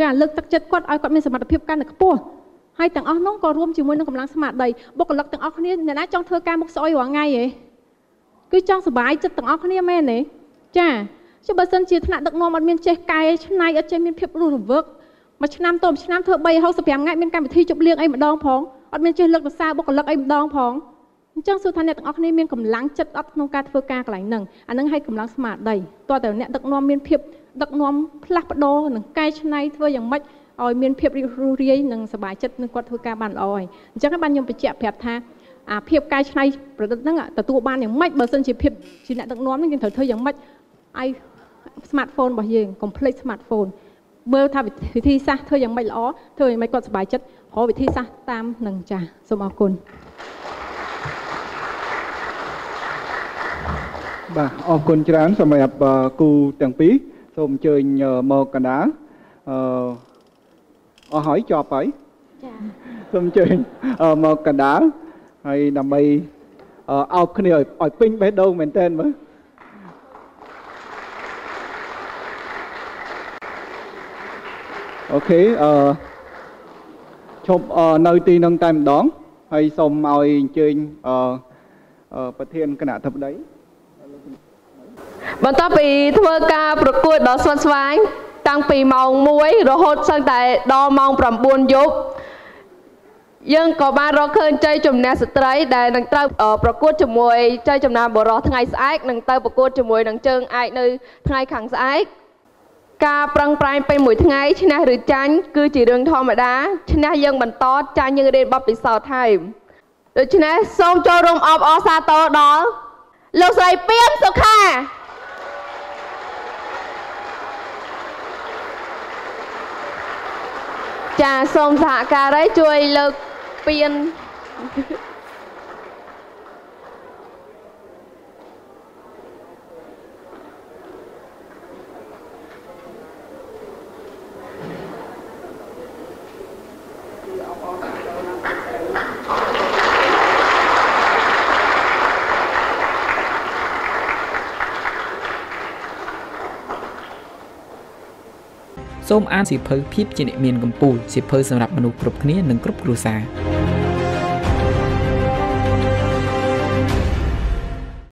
ចាលើកទឹកចិត្តគាត់ឲ្យគាត់មានសមត្ថភាពកាន់តែខ្ពស់ហើយទាំងអស់នោះក៏រួមជាមួយនឹងកម្លាំងស្មារតីបុគ្គលិកទាំងអស់គ្នាអ្នកណាចង់ធ្វើការមុខស្អុយរាល់ថ្ងៃហ៎គឺចង់សុបាយចិត្តទាំងអស់គ្នាមែនទេចាចុះបើសិនជាថ្នាក់ដឹកនាំអត់មានចេះកែច្នៃអត់ចេះមានភាពរស់រវើក មួយឆ្នាំទៅមួយឆ្នាំធ្វើ3 65ថ្ងៃមានកម្មវិធីជប់លៀងអីម្ដងផងអត់មានចេះលើកសរសើរបុគ្គលិកអីម្ដងផងអញ្ចឹងសួរថាអ្នកទាំងអស់គ្នាមានកម្លាំងចិត្តអត់ក្នុងការធ្វើការកន្លែងហ្នឹងអាហ្នឹងឲ្យកម្លាំងស្មារតីតើតើអ្នកដឹកនាំមានភាពដឹកនាំផ្លាស់ប្ដូរនិងកែច្នៃធ្វើយ៉ាងម៉េចឲ្យមានភាពរីករាយនិងសប្បាយចិត្តនឹងគាត់ធ្វើការបានល្អហើយអញ្ចឹងបានខ្ញុំបញ្ជាក់ប្រាប់ថាអាភាពកែច្នៃប្រឌិតហ្នឹងទទួលបានយ៉ាងម៉េចបើសិនជាភាពជាអ្នកដឹកនាំហ្នឹងយើងត្រូវធ្វើយ៉ាងម៉េចឲ្យ smartphone របស់យើង complete smartphone មើលថាវិធីសាស្ត្រធ្វើយ៉ាងម៉េចល្អធ្វើយ៉ាងម៉េចគាត់សប្បាយចិត្តប្រើវិធីសាស្ត្រតាមនឹងចាស់សូមអរគុណបាទអរគុណច្រើនសម្រាប់គូទាំងពីរសូមអញ្ជើញមកកណ្ដាលអឺអស់ហើយជាប់ហើយចាសូមអញ្ជើញមកកណ្ដាលហើយដើម្បីអោបគ្នាឲ្យពេញបេះដូងមែនតើមើល អូខេអឺឈប់នៅទីនឹងតែម្ដងហើយសូមឲ្យអញ្ជើញអឺប្រធានគណៈធិបតីបន្ទាប់ពីធ្វើការប្រកួតដ៏ស្វិតស្វាញតាំងពីម៉ោង1រហូតសឹងតែដល់ម៉ោង9យប់យើងក៏បានរកឃើញជ័យជំនះស្ត្រីដែលនឹងត្រូវប្រកួតជាមួយជ័យចំណានបរោះថ្ងៃស្អែកនិងទៅប្រកួតជាមួយនឹងជើងឯកនៅថ្ងៃខាងស្អែក ការប្រឹងប្រែងពេញមួយថ្ងៃឈ្នះឬចាញ់គឺជារឿងធម្មតាឈ្នះយើងបន្តចាញ់យើងរៀនបបពិសោធន៍ហើយដូច្នេះសូមចូលរួមអបអរសាទរដល់លោកស្រីពៀនសុខាចាសូមសហការីជួយលើកពៀន សូមអានសៀវភៅភាពជាអ្នកមានកម្ពុជាសៀវភៅសម្រាប់មនុស្សគ្រប់គ្នានិងគ្រប់គ្រួសារ